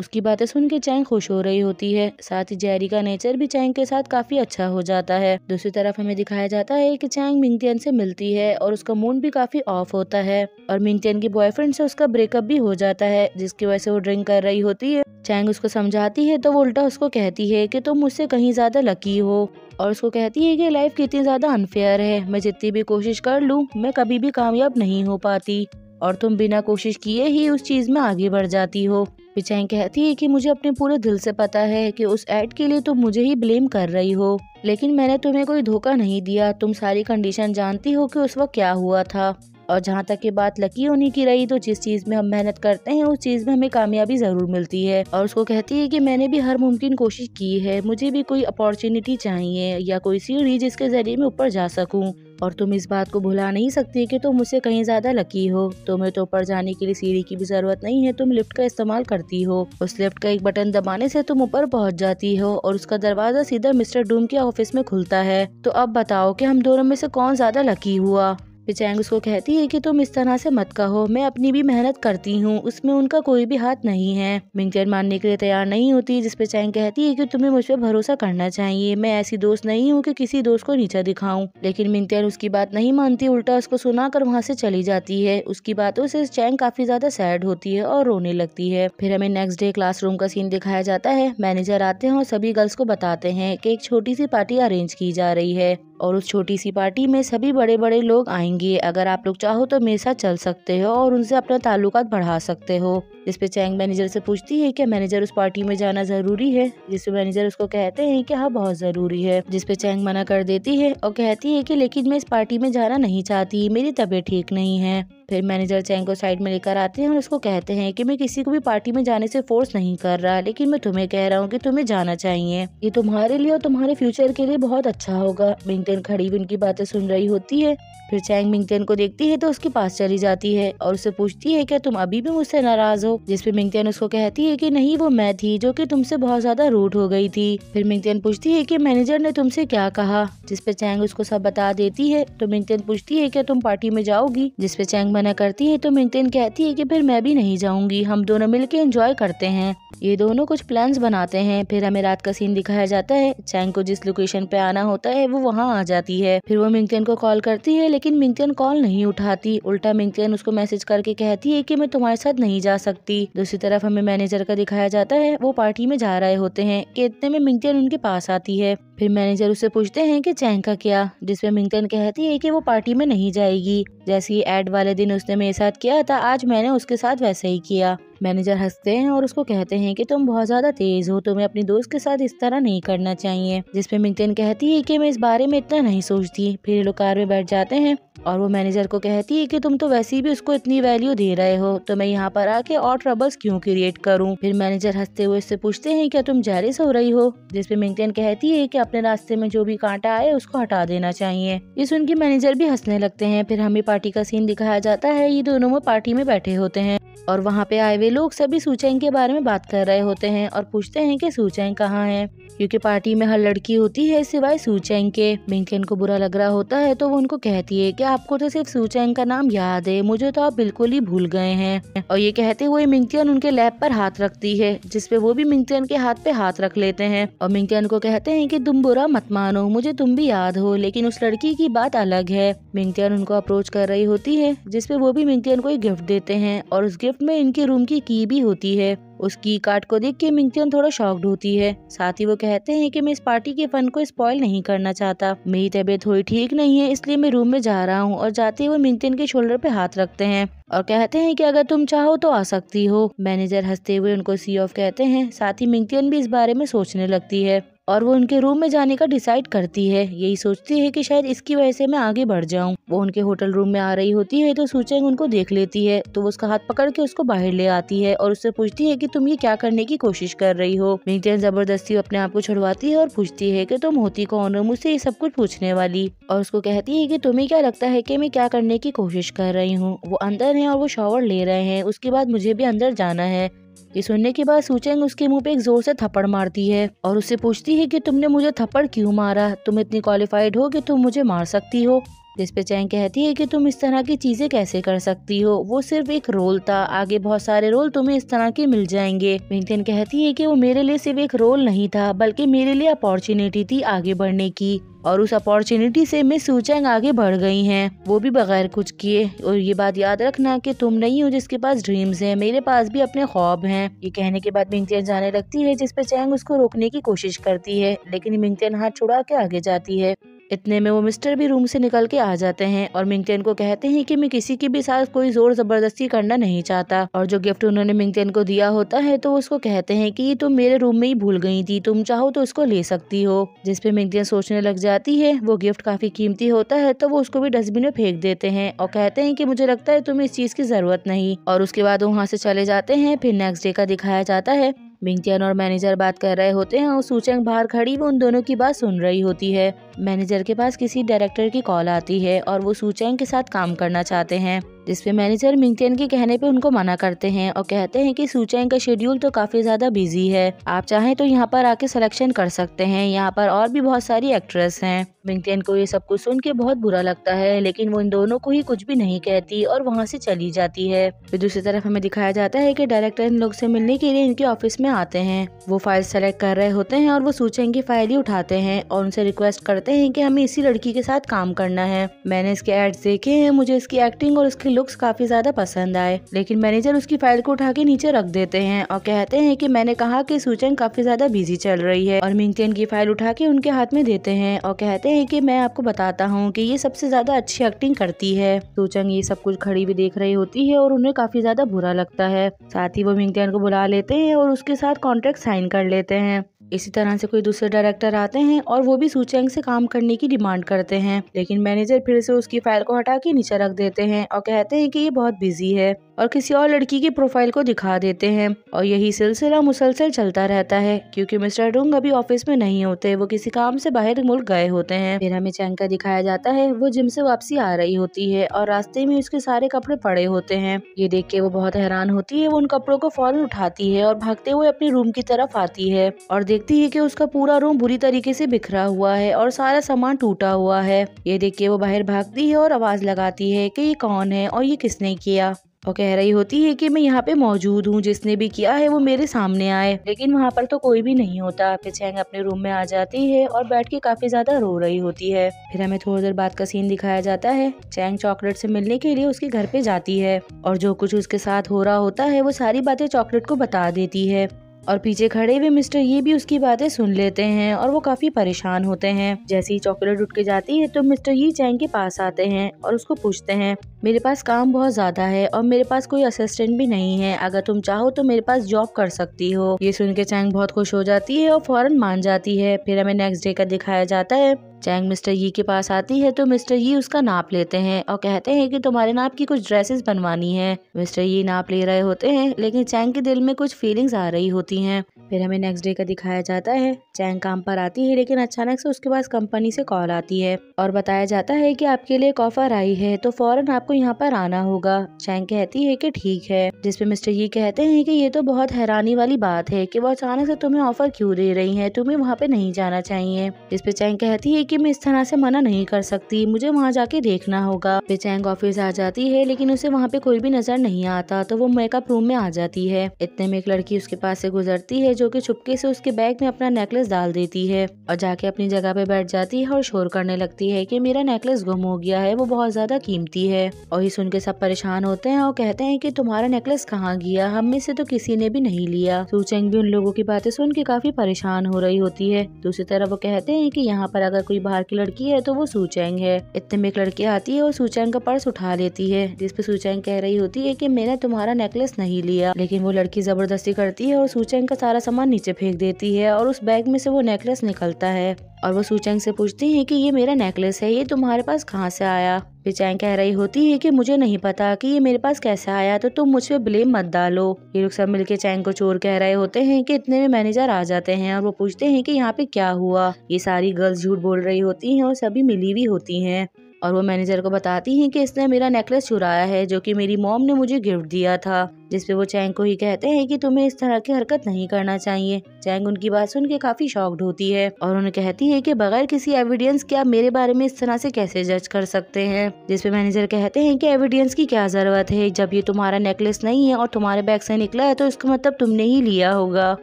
उसकी बातें सुन के चैंग खुश हो रही होती है। साथ ही जेरी का नेचर भी चैंग के साथ काफ़ी अच्छा हो जाता है। दूसरी तरफ़ हमें दिखाया जाता है कि चैंग मिंगतियन से मिलती है और उसका मूड भी काफ़ी ऑफ़ होता है। और मिंगतियन के बॉयफ्रेंड से उसका ब्रेकअप भी हो जाता है, जिसकी वजह से वो ड्रिंक कर रही होती है। चैंग उसको समझाती है तो वो उल्टा उसको कहती है कि तुम मुझसे कहीं ज़्यादा लकी हो। और उसको कहती है कि लाइफ कितनी ज़्यादा अनफेयर है। मैं जितनी भी कोशिश कर लूँ, मैं कभी भी कामयाब नहीं हो पाती। और तुम बिना कोशिश किए ही उस चीज़ में आगे बढ़ जाती हो। पिचाई कहती है कि मुझे अपने पूरे दिल से पता है कि उस एड के लिए तुम मुझे ही ब्लेम कर रही हो। लेकिन मैंने तुम्हें कोई धोखा नहीं दिया। तुम सारी कंडीशन जानती हो कि उस वक्त क्या हुआ था। और जहाँ तक ये बात लकी होने की रही तो जिस चीज़ में हम मेहनत करते हैं, उस चीज़ में हमें कामयाबी ज़रूर मिलती है। और उसको कहती है कि मैंने भी हर मुमकिन कोशिश की है। मुझे भी कोई अपॉर्चुनिटी चाहिए या कोई सीढ़ी जिसके ज़रिए मैं ऊपर जा सकूँ। और तुम इस बात को भुला नहीं सकती कि तुम मुझसे कहीं ज़्यादा लकी हो। तुम्हें तो ऊपर जाने के लिए सीढ़ी की भी ज़रूरत नहीं है। तुम लिफ्ट का इस्तेमाल करती हो। उस लिफ्ट का एक बटन दबाने से तुम ऊपर पहुँच जाती हो और उसका दरवाज़ा सीधा मिस्टर डूम के ऑफ़िस में खुलता है। तो अब बताओ कि हम दोनों में से कौन ज़्यादा लकी हुआ? पिचैंग उसको कहती है कि तुम इस तरह से मत कहो, मैं अपनी भी मेहनत करती हूँ, उसमें उनका कोई भी हाथ नहीं है। मिंगचैन मानने के लिए तैयार नहीं होती जिसपे चैंग कहती है कि तुम्हें मुझ पर भरोसा करना चाहिए। मैं ऐसी दोस्त नहीं हूँ कि किसी दोस्त को नीचा दिखाऊँ। लेकिन मिंगचैन उसकी बात नहीं मानती, उल्टा उसको सुना कर वहाँ से चली जाती है। उसकी बातों से चैंग काफ़ी ज़्यादा सैड होती है और रोने लगती है। फिर हमें नेक्स्ट डे क्लासरूम का सीन दिखाया जाता है। मैनेजर आते हैं और सभी गर्ल्स को बताते हैं कि एक छोटी सी पार्टी अरेंज की जा रही है। और उस छोटी सी पार्टी में सभी बड़े बड़े लोग आएँगे। अगर आप लोग चाहो तो मेरे साथ चल सकते हो और उनसे अपना ताल्लुक़ बढ़ा सकते हो। जिस पे चैंग मैनेजर से पूछती है कि मैनेजर उस पार्टी में जाना ज़रूरी है, जिसपे मैनेजर उसको कहते हैं कि हाँ बहुत ज़रूरी है, जिसपे चैंग मना कर देती है और कहती है कि लेकिन मैं इस पार्टी में जाना नहीं चाहती, मेरी तबीयत ठीक नहीं है। फिर मैनेजर चैंग को साइड में लेकर आते हैं और उसको कहते हैं कि मैं किसी को भी पार्टी में जाने से फोर्स नहीं कर रहा, लेकिन मैं तुम्हें कह रहा हूँ कि तुम्हें जाना चाहिए। ये तुम्हारे लिए और तुम्हारे फ्यूचर के लिए बहुत अच्छा होगा। मिंगटेन खड़ी भी उनकी बातें सुन रही होती है। फिर चैंग मिंगटेन को देखती है तो उसके पास चली जाती है और उससे पूछती है, क्या तुम अभी भी मुझसे नाराज़ हो? जिसपे मिंगटेन उसको कहती है कि, नहीं, वो मैं थी जो कि तुमसे बहुत ज़्यादा रूट हो गई थी। फिर मिंगटेन पूछती है कि, मैनेजर ने तुमसे क्या कहा? जिसपे चैंग उसको सब बता देती है तो मिंगटेन पूछती है, क्या तुम पार्टी में जाओगी? जिसपे चैंग मना करती है तो मिंगटेन कहती है की, फिर मैं भी नहीं जाऊँगी। हम दोनों मिलके एंजॉय करते हैं। ये दोनों कुछ प्लान्स बनाते हैं। फिर हमें रात का सीन दिखाया जाता है। चैंग को जिस लोकेशन पे आना होता है, वो वहाँ आ जाती है। फिर वो मिंगटेन को कॉल करती है लेकिन मिंगटेन कॉल नहीं उठाती। उल्टा मिंगटेन उसको मैसेज करके कहती है कि मैं तुम्हारे साथ नहीं जा सकती। दूसरी तरफ़ हमें मैनेजर का दिखाया जाता है, वो पार्टी में जा रहे होते हैं। इतने में मिंगतियन उनके पास आती है। फिर मैनेजर उससे पूछते हैं कि चैंग का क्या जिसपे मिंगटन कहती है कि वो पार्टी में नहीं जाएगी। जैसे ही एड वाले दिन उसने मेरे साथ किया था, आज मैंने उसके साथ वैसे ही किया। मैनेजर हँसते हैं और उसको कहते हैं कि तुम बहुत ज़्यादा तेज हो, तुम्हें अपनी दोस्त के साथ इस तरह नहीं करना चाहिए। जिसपे मिंगटन कहती है की मैं इस बारे में इतना नहीं सोचती। फिर लोग कार में बैठ जाते हैं और वो मैनेजर को कहती है कि तुम तो वैसे भी उसको इतनी वैल्यू दे रहे हो तो मैं यहाँ पर आके और ट्रबल्स क्यों क्रिएट करूँ? फिर मैनेजर हँसते हुए उससे पूछते हैं, क्या तुम जेरिस हो रही हो? जिसपे मिंगटन कहती है कि अपने रास्ते में जो भी कांटा आए उसको हटा देना चाहिए। ये सुन के मैनेजर भी हंसने लगते हैं। फिर हमें पार्टी का सीन दिखाया जाता है। ये दोनों में पार्टी में बैठे होते हैं और वहाँ पे आए हुए लोग सभी सूचैंग के बारे में बात कर रहे होते हैं और पूछते हैं कि सूचैंग कहाँ है। क्योंकि पार्टी में हर लड़की होती है सिवाय सूचैंग के। मिंगटन को बुरा लग रहा होता है तो वो उनको कहती है कि आपको तो सिर्फ़ सूचैंग का नाम याद है। मुझे तो आप बिल्कुल ही भूल गए हैं। और ये कहते हुए मिंगटियन उनके लैब पर हाथ रखती है, जिसपे वो भी मिंगटियन के हाथ पे हाथ रख लेते हैं। और मिंगटियन को कहते हैं कि, तुम बुरा मत मानो, मुझे तुम भी याद हो, लेकिन उस लड़की की बात अलग है। मिंगटियन उनको अप्रोच कर रही होती है, जिसपे वो भी मिंगटियन को एक गिफ्ट देते हैं, और उस गिफ्ट में इनके रूम की की भी होती है। उस की कार्ड को देख के मिंगतियन थोड़ा शॉक्ड होती है। साथ ही वो कहते हैं कि मैं इस पार्टी के फन को स्पॉइल नहीं करना चाहता। मेरी तबीयत थोड़ी ठीक नहीं है, इसलिए मैं रूम में जा रहा हूँ और जाते हुए मिंगतियन के शोल्डर पे हाथ रखते हैं और कहते हैं कि अगर तुम चाहो तो आ सकती हो। मैनेजर हँसते हुए उनको सी ऑफ़ कहते हैं। साथ ही मिंगतियन भी इस बारे में सोचने लगती है। और वो उनके रूम में जाने का डिसाइड करती है। यही सोचती है कि शायद इसकी वजह से मैं आगे बढ़ जाऊँ। वो उनके होटल रूम में आ रही होती है तो सूचेंग उनको देख लेती है। तो वो उसका हाथ पकड़ के उसको बाहर ले आती है और उससे पूछती है कि तुम ये क्या करने की कोशिश कर रही हो? मिंगटियन ज़बरदस्ती अपने आप को छुड़वाती है और पूछती है की तुम होती कौन हो? मुझसे ये सब कुछ पूछने वाली। और उसको कहती है की तुम्हें क्या लगता है की मैं क्या करने की कोशिश कर रही हूँ? वो अंदर है और वो शॉवर ले रहे हैं। उसके बाद मुझे भी अंदर जाना है। ये सुनने के बाद सूचेंग उसके मुँह पे एक ज़ोर से थप्पड़ मारती है और उससे पूछती है कि तुमने मुझे थप्पड़ क्यों मारा? तुम इतनी क्वालिफाइड हो कि तुम मुझे मार सकती हो। जिस पे चैंग कहती है कि तुम इस तरह की चीज़ें कैसे कर सकती हो? वो सिर्फ़ एक रोल था। आगे बहुत सारे रोल तुम्हें इस तरह के मिल जाएँगे। मिंगटन कहती है कि वो मेरे लिए सिर्फ़ एक रोल नहीं था, बल्कि मेरे लिए अपॉर्चुनिटी थी आगे बढ़ने की। और उस अपॉर्चुनिटी से मिस सूचैंग आगे बढ़ गई हैं। वो भी बगैर कुछ किए। और ये बात याद रखना कि तुम नहीं हो जिसके पास ड्रीम्स हैं। मेरे पास भी अपने ख्वाब हैं। ये कहने के बाद मिंगटियन जाने लगती है जिसपे चैंग उसको रोकने की कोशिश करती है। लेकिन मिंगटियन हाथ छुड़ा के आगे जाती है। इतने में वो मिस्टर भी रूम से निकल के आ जाते हैं और मिंगटेन को कहते हैं कि मैं किसी के भी साथ कोई ज़ोर ज़बरदस्ती करना नहीं चाहता। और जो गिफ्ट उन्होंने मिंगटेन को दिया होता है तो उसको कहते हैं कि तुम मेरे रूम में ही भूल गई थी, तुम चाहो तो उसको ले सकती हो। जिसपे मिंगटेन सोचने लग जाती है, वो गिफ्ट काफ़ी कीमती होता है तो वो उसको भी डस्टबिन में फेंक देते हैं और कहते हैं की मुझे लगता है तुम्हें इस चीज़ की ज़रूरत नहीं। और उसके बाद वहाँ से चले जाते हैं, फिर नेक्स्ट डे का दिखाया जाता है मिंगटियन और मैनेजर बात कर रहे होते हैं और सूचंग बाहर खड़ी वो उन दोनों की बात सुन रही होती है। मैनेजर के पास किसी डायरेक्टर की कॉल आती है और वो सूचैंग के साथ काम करना चाहते हैं। जिसपे मैनेजर मिंगटेन के कहने पे उनको मना करते हैं और कहते हैं कि सूचैंग का शेड्यूल तो काफ़ी ज़्यादा बिज़ी है। आप चाहें तो यहाँ पर आके सिलेक्शन कर सकते हैं। यहाँ पर और भी बहुत सारी एक्ट्रेस हैं। मिंगटेन को ये सब कुछ सुन के बहुत बुरा लगता है, लेकिन वो इन दोनों को ही कुछ भी नहीं कहती और वहाँ से चली जाती है। फिर दूसरी तरफ़ हमें दिखाया जाता है कि डायरेक्टर इन लोग से मिलने के लिए इनके ऑफ़िस में आते हैं। वो फ़ाइल सेलेक्ट कर रहे होते हैं और वो सूचेंग की फ़ाइल ही उठाते हैं और उनसे रिक्वेस्ट करते हैं कि हमें इसी लड़की के साथ काम करना है। मैंने इसके एड्स देखे हैं, मुझे इसकी एक्टिंग और उसके लुक्स काफ़ी ज़्यादा पसंद आए, लेकिन मैनेजर उसकी फ़ाइल को उठा के नीचे रख देते हैं और कहते हैं कि मैंने कहा कि सूचन काफ़ी ज़्यादा बिज़ी चल रही है और मिंगटेन की फ़ाइल उठा के उनके हाथ में देते हैं और कहते हैं कि मैं आपको बताता हूँ कि ये सबसे ज़्यादा अच्छी एक्टिंग करती है। सूचंग ये सब कुछ खड़ी भी देख रही होती है और उन्हें काफ़ी ज़्यादा बुरा लगता है। साथ ही वो मिंगटेन को बुला लेते हैं और उसके साथ कॉन्ट्रैक्ट साइन कर लेते हैं। इसी तरह से कोई दूसरे डायरेक्टर आते हैं और वो भी सूचेंग से काम करने की डिमांड करते हैं। लेकिन मैनेजर फिर से उसकी फ़ाइल को हटा के नीचे रख देते हैं और कहते हैं कि ये बहुत बिज़ी है। और किसी और लड़की की प्रोफ़ाइल को दिखा देते हैं। और यही सिलसिला मुसलसल चलता रहता है, क्योंकि मिस्टर डुंग अभी ऑफ़िस में नहीं होते, वो किसी काम से बाहर मुल्क गए होते हैं। फिर हमें चैंग का दिखाया जाता है, वो जिम से वापसी आ रही होती है और रास्ते में उसके सारे कपड़े पड़े होते हैं। ये देख के वो बहुत हैरान होती है, वो उन कपड़ों को फ़ौरन उठाती है और भागते हुए अपने रूम की तरफ़ आती है और देखती है की उसका पूरा रूम बुरी तरीके से बिखरा हुआ है और सारा सामान टूटा हुआ है। ये देख के वो बाहर भागती है और आवाज़ लगाती है की ये कौन है और ये किसने किया? और कह रही होती है कि मैं यहाँ पे मौजूद हूँ, जिसने भी किया है वो मेरे सामने आए। लेकिन वहाँ पर तो कोई भी नहीं होता। फिर चैंग अपने रूम में आ जाती है और बैठ के काफ़ी ज़्यादा रो रही होती है। फिर हमें थोड़ी देर बाद का सीन दिखाया जाता है। चैंग चॉकलेट से मिलने के लिए उसके घर पे जाती है और जो कुछ उसके साथ हो रहा होता है, वो सारी बातें चॉकलेट को बता देती है। और पीछे खड़े हुए मिस्टर ये भी उसकी बातें सुन लेते हैं और वो काफ़ी परेशान होते हैं। जैसे ही चॉकलेट उठ के जाती है तो मिस्टर ये चैंग के पास आते हैं और उसको पूछते हैं, मेरे पास काम बहुत ज़्यादा है और मेरे पास कोई असिस्टेंट भी नहीं है। अगर तुम चाहो तो मेरे पास जॉब कर सकती हो। ये सुन के चैंग बहुत खुश हो जाती है और फ़ौरन मान जाती है। फिर हमें नेक्स्ट डे का दिखाया जाता है। चैंग मिस्टर यी के पास आती है तो मिस्टर यी उसका नाप लेते हैं और कहते हैं कि तुम्हारे नाप की कुछ ड्रेसेस बनवानी है। मिस्टर यी नाप ले रहे होते हैं, लेकिन चैंग के दिल में कुछ फीलिंग्स आ रही होती हैं। फिर हमें नेक्स्ट डे का दिखाया जाता है। चैंग काम पर आती है, लेकिन अचानक से उसके पास कंपनी से कॉल आती है और बताया जाता है कि आपके लिए एक ऑफ़र आई है तो फ़ौरन आपको यहाँ पर आना होगा। चैंग कहती है कि ठीक है, जिसपे मिस्टर यी कहते हैं कि ये तो बहुत हैरानी वाली बात है कि वो अचानक से तुम्हें ऑफ़र क्यों दे रही है? तुम्हें वहाँ पे नहीं जाना चाहिए। जिसपे चैंग कहती है कि मैं इस तरह से मना नहीं कर सकती। मुझे वहाँ जाके देखना होगा। फिर चैंग ऑफ़िस आ जाती है, लेकिन उसे वहाँ पे कोई भी नज़र नहीं आता तो वो मेकअप रूम में आ जाती है। इतने में एक लड़की उसके पास से गुजरती है, जो कि छुपके से उसके बैग में अपना नेकलेस डाल देती है और जाके अपनी जगह पे बैठ जाती है और शोर करने लगती है कि मेरा नेकलेस गुम हो गया है, वो बहुत ज़्यादा कीमती है। और ये सुन के सब परेशान होते हैं और कहते हैं कि तुम्हारा नेकलेस कहाँ गया? हम में से तो किसी ने भी नहीं लिया। सूचेंग भी उन लोगों की बातें सुन के काफ़ी परेशान हो रही होती है। दूसरी तरफ़ वो कहते हैं की यहाँ पर अगर कोई बाहर की लड़की है तो वो सूचैंग है। इतने में एक लड़की आती है और सूचैंग का पर्स उठा लेती है जिसपे सूचैंग कह रही होती है की मैंने तुम्हारा नेकलेस नहीं लिया। लेकिन वो लड़की ज़बरदस्ती करती है और सूचैंग का सारा सामान नीचे फेंक देती है और उस बैग में से वो नेकलेस निकलता है। और वो सूचैंग से पूछती है कि ये मेरा नेकलेस है, ये तुम्हारे पास कहाँ से आया? चैंग कह रही होती है कि मुझे नहीं पता कि ये मेरे पास कैसे आया तो तुम मुझ पे ब्लेम मत डालो। ये लोग सब मिलके चैंग को चोर कह रहे होते हैं कि इतने में मैनेजर आ जाते हैं और वो पूछते हैं कि यहाँ पे क्या हुआ। ये सारी गर्ल्स झूठ बोल रही होती हैं और सभी मिली हुई होती हैं। और वो मैनेजर को बताती हैं कि इसने मेरा नेकलेस चुराया है, जो कि मेरी मॉम ने मुझे गिफ्ट दिया था। जिसपे वो चैंग को ही कहते हैं कि तुम्हें इस तरह की हरकत नहीं करना चाहिए। चैंग उनकी बात सुन के काफ़ी शॉक्ड होती है और उन्हें कहती है कि बगैर किसी एविडेंस के आप मेरे बारे में इस तरह से कैसे जज कर सकते हैं? जिसपे मैनेजर कहते हैं कि एविडेंस की क्या ज़रूरत है? जब ये तुम्हारा नेकलेस नहीं है और तुम्हारे बैग से निकला है तो इसका मतलब तुमने ही लिया होगा।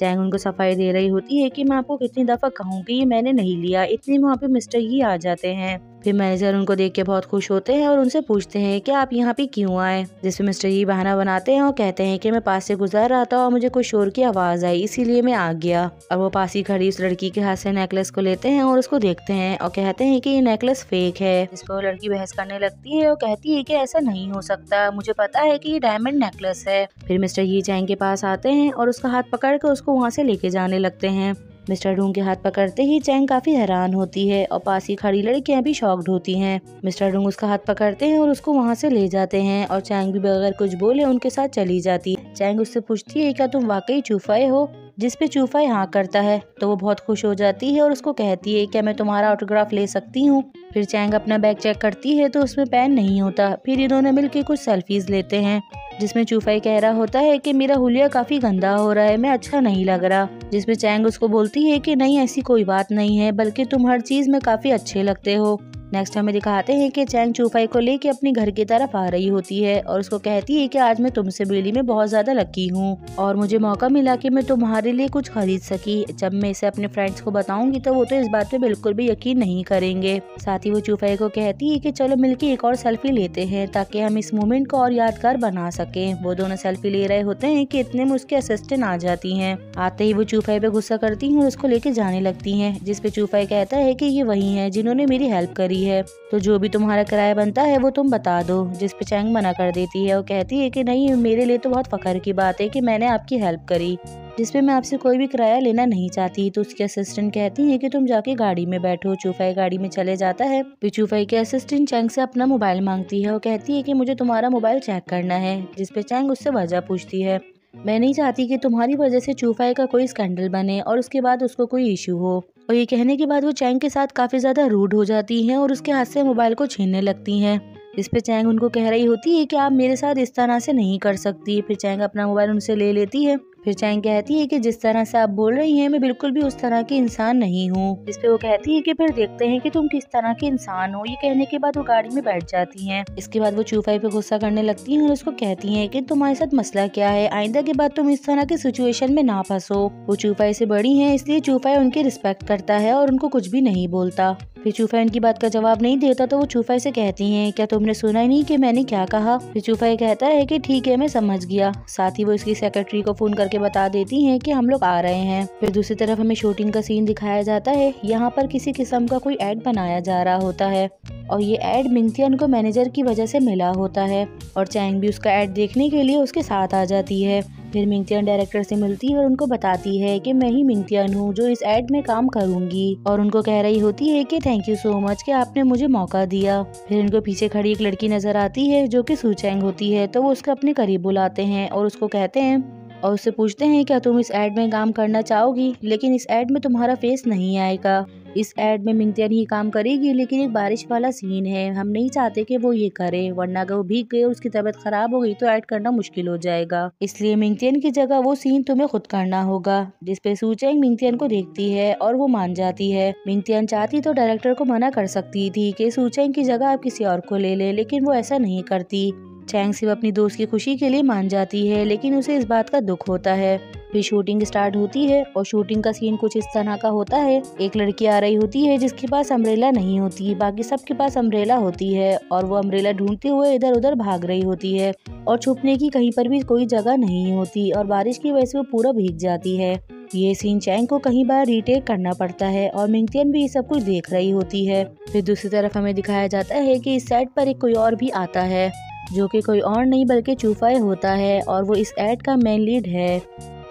चैंग उनको सफ़ाई दे रही होती है की मैं आपको कितनी दफ़ा कहूँ की ये मैंने नहीं लिया। इतनी वहाँ पे मिस्टर ही आ जाते हैं। फिर मैनेजर उनको देख के बहुत खुश होते हैं और उनसे पूछते हैं कि आप यहाँ पे क्यों आए? जिसपे मिस्टर ये बहाना बनाते हैं और कहते हैं कि मैं पास से गुजर रहा था और मुझे कुछ शोर की आवाज़ आई, इसीलिए मैं आ गया। और वो पास ही खड़ी उस लड़की के हाथ से नेकलेस को लेते हैं और उसको देखते हैं और कहते हैं कि ये नेकलेस फेक है। इस पर लड़की बहस करने लगती है और कहती है कि ऐसा नहीं हो सकता। मुझे पता है कि ये डायमंड नेकलेस है। फिर मिस्टर यी चैंग के पास आते हैं और उसका हाथ पकड़ कर उसको वहाँ से लेके जाने लगते हैं। मिस्टर डूंग के हाथ पकड़ते ही चैंग काफ़ी हैरान होती है और पास ही खड़ी लड़कियाँ भी शॉक्ड होती हैं। मिस्टर डूंग उसका हाथ पकड़ते हैं और उसको वहाँ से ले जाते हैं और चैंग भी बगैर कुछ बोले उनके साथ चली जाती। है चैंग उससे पूछती है, क्या तुम वाकई चूफाए हो? जिसपे चूफाई हाँ करता है तो वो बहुत खुश हो जाती है और उसको कहती है, क्या मैं तुम्हारा ऑटोग्राफ ले सकती हूँ? फिर चैंग अपना बैग चेक करती है तो उसमें पेन नहीं होता। फिर ये दोनों मिलकर कुछ सेल्फीज लेते हैं। जिसमें चूफाई कह रहा होता है कि मेरा हुलिया काफ़ी गंदा हो रहा है, मैं अच्छा नहीं लग रहा। जिसमें चैंग उसको बोलती है कि नहीं, ऐसी कोई बात नहीं है, बल्कि तुम हर चीज़ में काफ़ी अच्छे लगते हो। नेक्स्ट हमें दिखाते हैं कि चैंग चूफाई को लेके अपने घर की तरफ़ आ रही होती है और उसको कहती है कि आज मैं तुमसे बेली में बहुत ज़्यादा लकी हूँ और मुझे मौका मिला कि मैं तुम्हारे लिए कुछ खरीद सकी। जब मैं इसे अपने फ्रेंड्स को बताऊँगी तो वो तो इस बात पे बिल्कुल भी यकीन नहीं करेंगे। साथ ही वो चूफाई को कहती है की चलो मिलके एक और सेल्फी लेते हैं, ताकि हम इस मोमेंट को और यादगार बना सके। वो दोनों सेल्फी ले रहे होते हैं की इतने में उसके असिस्टेंट आ जाती है। आते ही वो चूफाई पे गुस्सा करती है और उसको लेके जाने लगती है जिसपे चूफाई कहता है की ये वही है जिन्होंने मेरी हेल्प करी रही है। तो जो भी तुम्हारा किराया बनता है, वो तुम बता दो। जिस पे चैंग मना कर देती है और कहती है कि नहीं, मेरे लिए तो बहुत फखर की बात है कि मैंने आपकी हेल्प करी, जिसपे मैं आपसे कोई भी किराया लेना नहीं चाहती। तो उसकी असिस्टेंट कहती है कि तुम जाके गाड़ी में बैठो, चूफाई गाड़ी में चले जाता है। फिर चूफाई के असिस्टेंट चैंग से अपना मोबाइल मांगती है और कहती है कि मुझे तुम्हारा मोबाइल चेक करना है, जिसपे चैंग उससे वजह पूछती है। मैं नहीं चाहती कि तुम्हारी वजह से चूफाई का कोई स्कैंडल बने और उसके बाद उसको कोई इशू हो। और ये कहने के बाद वो चैंग के साथ काफ़ी ज़्यादा रूड हो जाती हैं और उसके हाथ से मोबाइल को छीनने लगती हैं। इस पे चैंग उनको कह रही होती है कि आप मेरे साथ इस तरह से नहीं कर सकती। फिर चैंग अपना मोबाइल उनसे ले लेती है। फिर चैंग कहती है कि जिस तरह से आप बोल रही हैं, मैं बिल्कुल भी उस तरह की इंसान नहीं हूँ। इस पे वो कहती है कि फिर देखते हैं कि तुम किस तरह के इंसान हो। ये कहने के बाद वो गाड़ी में बैठ जाती हैं। इसके बाद वो चूफाई पे गुस्सा करने लगती हैं और उसको कहती हैं कि तुम्हारे साथ मसला क्या है? आइंदा के बाद तुम इस तरह की सिचुएशन में ना फंसो। वो चूफाई से बड़ी है, इसलिए चूफाई उनकी रिस्पेक्ट करता है और उनको कुछ भी नहीं बोलता। फिर चूफाई उनकी बात का जवाब नहीं देता तो वो चूफाई से कहती है, क्या तुमने सुना ही नहीं की मैंने क्या कहा? फिर चूफाई कहता है की, ठीक है, मैं समझ गया। साथ ही वो इसकी सेक्रेटरी को फ़ोन करके बता देती हैं कि हम लोग आ रहे हैं। फिर दूसरी तरफ़ हमें शूटिंग का सीन दिखाया जाता है। यहाँ पर किसी किस्म का कोई एड बनाया जा रहा होता है। और ये एड मिंगतियन को मैनेजर की वजह से मिला होता है। और चैंग भी उसका एड देखने के लिए उसके साथ आ जाती है। फिर मिंगतियन डायरेक्टर से मिलती है और उनको बताती है कि मैं ही मिंगतियन हूँ जो इस एड में काम करूँगी। और उनको कह रही होती है कि थैंक यू सो मच कि आपने मुझे मौका दिया। फिर इनको पीछे खड़ी एक लड़की नज़र आती है जो कि सुचैंग होती है। तो वो उसको अपने करीब बुलाते हैं और उसको कहते हैं और उससे पूछते हैं, क्या तुम इस एड में काम करना चाहोगी? लेकिन इस एड में तुम्हारा फेस नहीं आएगा। इस एड में मिंगतियन ही काम करेगी, लेकिन एक बारिश वाला सीन है। हम नहीं चाहते कि वो ये करे, वरना अगर वो भीग गए और उसकी तबीयत खराब हो गई तो ऐड करना मुश्किल हो जाएगा। इसलिए मिंगतियन की जगह वो सीन तुम्हें खुद करना होगा, जिसपे सूचेंग मिंगतियन को देखती है और वो मान जाती है। मिंगतियन चाहती तो डायरेक्टर को मना कर सकती थी कि सूचेंग की जगह आप किसी और को ले ले, लेकिन वो ऐसा नहीं करती। चैंग सिर्फ़ अपनी दोस्त की खुशी के लिए मान जाती है, लेकिन उसे इस बात का दुख होता है। फिर शूटिंग स्टार्ट होती है और शूटिंग का सीन कुछ इस तरह का होता है। एक लड़की आ रही होती है जिसके पास अम्ब्रेला नहीं होती, बाकी सबके पास अम्ब्रेला होती है और वो अम्ब्रेला ढूंढते हुए इधर उधर भाग रही होती है और छुपने की कहीं पर भी कोई जगह नहीं होती और बारिश की वजह से वो पूरा भीग जाती है। ये सीन चैंग को कहीं बार रिटेक करना पड़ता है और मिंगतियन भी ये सब कुछ देख रही होती है। फिर दूसरी तरफ़ हमें दिखाया जाता है कि इस साइड पर एक कोई और भी आता है। जो कि कोई और नहीं बल्कि चूफाई होता है और वो इस एड का मेन लीड है।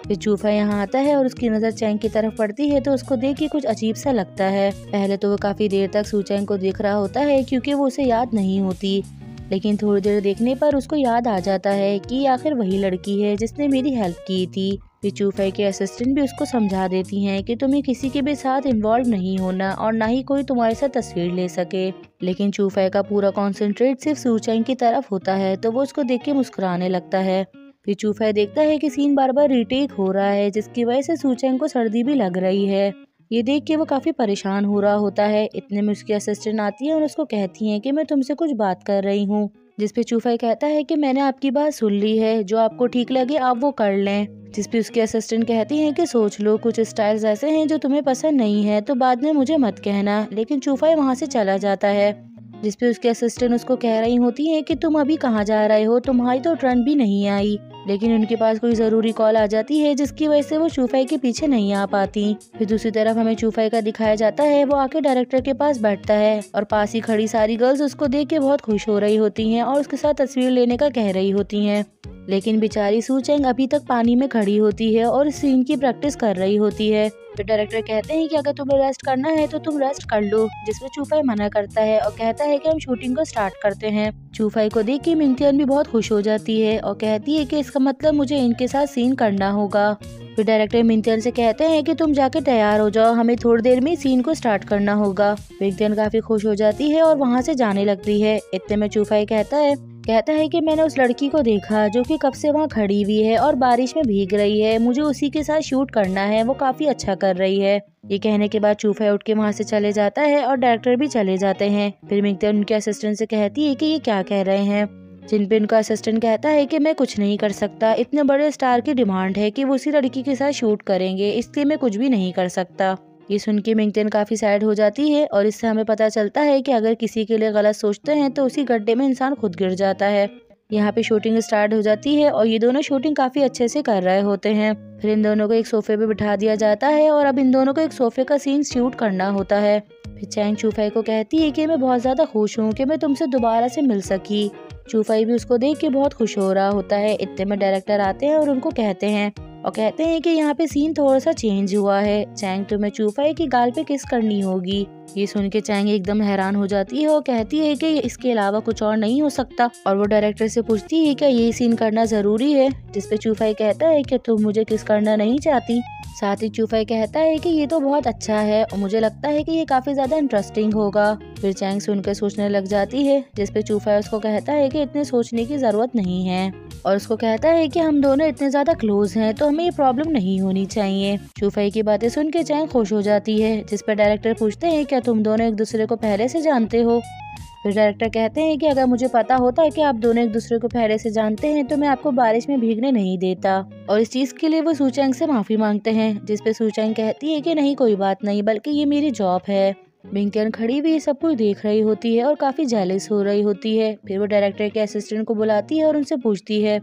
फिर चूफा यहाँ आता है और उसकी नज़र चैंग की तरफ़ पड़ती है तो उसको देख के कुछ अजीब सा लगता है। पहले तो वो काफ़ी देर तक सूचैंग को देख रहा होता है क्योंकि वो उसे याद नहीं होती। लेकिन थोड़ी देर देखने पर उसको याद आ जाता है कि आखिर वही लड़की है जिसने मेरी हेल्प की थी। चूफे के असिस्टेंट भी उसको समझा देती हैं कि तुम्हें किसी के भी साथ इन्वॉल्व नहीं होना और ना ही कोई तुम्हारे साथ तस्वीर ले सके। लेकिन चूफे का पूरा कॉन्सेंट्रेट सिर्फ़ सूचैंग की तरफ़ होता है तो वो उसको देख के मुस्कुराने लगता है। फिर चूफा देखता है कि सीन बार बार रिटेक हो रहा है, जिसकी वजह से सूचैंग को सर्दी भी लग रही है। ये देख के वो काफ़ी परेशान हो रहा होता है। इतने में उसकी असिस्टेंट आती है और उसको कहती है कि मैं तुमसे कुछ बात कर रही हूँ। जिसपे चूफाई कहता है कि मैंने आपकी बात सुन ली है, जो आपको ठीक लगे आप वो कर लें। जिसपे उसके असिस्टेंट कहती हैं कि सोच लो, कुछ स्टाइल्स ऐसे हैं जो तुम्हें पसंद नहीं है तो बाद में मुझे मत कहना। लेकिन चूफाई वहाँ से चला जाता है। जिसपे उसके असिस्टेंट उसको कह रही होती है कि तुम अभी कहाँ जा रहे हो? तुम्हारी तो ट्रेन भी नहीं आई। लेकिन उनके पास कोई ज़रूरी कॉल आ जाती है, जिसकी वजह से वो चूफाई के पीछे नहीं आ पाती। फिर दूसरी तरफ़ हमें चूफाई का दिखाया जाता है, वो आके डायरेक्टर के पास बैठता है और पास ही खड़ी सारी गर्ल्स उसको देख के बहुत खुश हो रही होती हैं और उसके साथ तस्वीर लेने का कह रही होती हैं। लेकिन बेचारी सूचेंग अभी तक पानी में खड़ी होती है और इस सीन की प्रैक्टिस कर रही होती है। डायरेक्टर कहते हैं कि अगर तुम्हें रेस्ट करना है तो तुम रेस्ट कर लो, जिसमें चूफाई मना करता है और कहता है कि हम शूटिंग को स्टार्ट करते हैं। चूफाई को देख के मिंगतियन भी बहुत खुश हो जाती है और कहती है कि इसका मतलब मुझे इनके साथ सीन करना होगा। फिर डायरेक्टर मिंतियन से कहते हैं कि तुम जाके तैयार हो जाओ, हमें थोड़ी देर में सीन को स्टार्ट करना होगा। मिंतियन काफ़ी खुश हो जाती है और वहाँ से जाने लगती है। इतने में चूफाई कहता है कहता है कि मैंने उस लड़की को देखा जो कि कब से वहाँ खड़ी हुई है और बारिश में भीग रही है। मुझे उसी के साथ शूट करना है। वो काफ़ी अच्छा कर रही है। ये कहने के बाद चूफा उठ के वहाँ से चले जाता है और डायरेक्टर भी चले जाते हैं। फिर मिगते उनके असिस्टेंट से कहती है कि ये क्या कह रहे हैं। जिन पे उनका असिस्टेंट कहता है कि मैं कुछ नहीं कर सकता। इतने बड़े स्टार की डिमांड है कि वो उसी लड़की के साथ शूट करेंगे। इसलिए मैं कुछ भी नहीं कर सकता। ये सुन के मिंगटेन काफ़ी सैड हो जाती है और इससे हमें पता चलता है कि अगर किसी के लिए गलत सोचते हैं तो उसी गड्ढे में इंसान खुद गिर जाता है। यहाँ पे शूटिंग स्टार्ट हो जाती है और ये दोनों शूटिंग काफ़ी अच्छे से कर रहे होते हैं। फिर इन दोनों को एक सोफे पे बिठा दिया जाता है और अब इन दोनों को एक सोफे का सीन शूट करना होता है। फिर चैंग चूफाई को कहती है कि मैं बहुत ज़्यादा खुश हूँ कि मैं तुमसे दोबारा से मिल सकी। चूफाई भी उसको देख के बहुत खुश हो रहा होता है। इतने में डायरेक्टर आते हैं और उनको कहते हैं और कहते हैं कि यहाँ पे सीन थोड़ा सा चेंज हुआ है। चैंग तुम्हें चूफाई की गाल पे किस करनी होगी। ये सुन के चैंग एकदम हैरान हो जाती है और कहती है कि इसके अलावा कुछ और नहीं हो सकता। और वो डायरेक्टर से पूछती है क्या ये सीन करना ज़रूरी है जिसपे चूफाई कहता है कि तुम मुझे किस करना नहीं चाहती। साथ ही चूफाई कहता है कि ये तो बहुत अच्छा है और मुझे लगता है कि ये काफ़ी ज़्यादा इंटरेस्टिंग होगा। फिर चैंग सुनकर सोचने लग जाती है जिसपे चूफाई उसको कहता है कि इतने सोचने की ज़रूरत नहीं है। और उसको कहता है कि हम दोनों इतने ज़्यादा क्लोज हैं तो हमें ये प्रॉब्लम नहीं होनी चाहिए। चूफाई की बातें सुन के चैंग खुश हो जाती है जिसपे डायरेक्टर पूछते हैं क्या तुम दोनों एक दूसरे को पहले से जानते हो? फिर डायरेक्टर कहते हैं कि अगर मुझे पता होता कि आप दोनों एक दूसरे को पहले से जानते हैं तो मैं आपको बारिश में भीगने नहीं देता। और इस चीज़ के लिए वो सूचैंग से माफ़ी मांगते हैं जिसपे सूचैंग कहती है कि नहीं, कोई बात नहीं, बल्कि ये मेरी जॉब है। बिंकन खड़ी भी सब कुछ देख रही होती है और काफ़ी जेलिस हो रही होती है। फिर वो डायरेक्टर के असिस्टेंट को बुलाती है और उनसे पूछती है,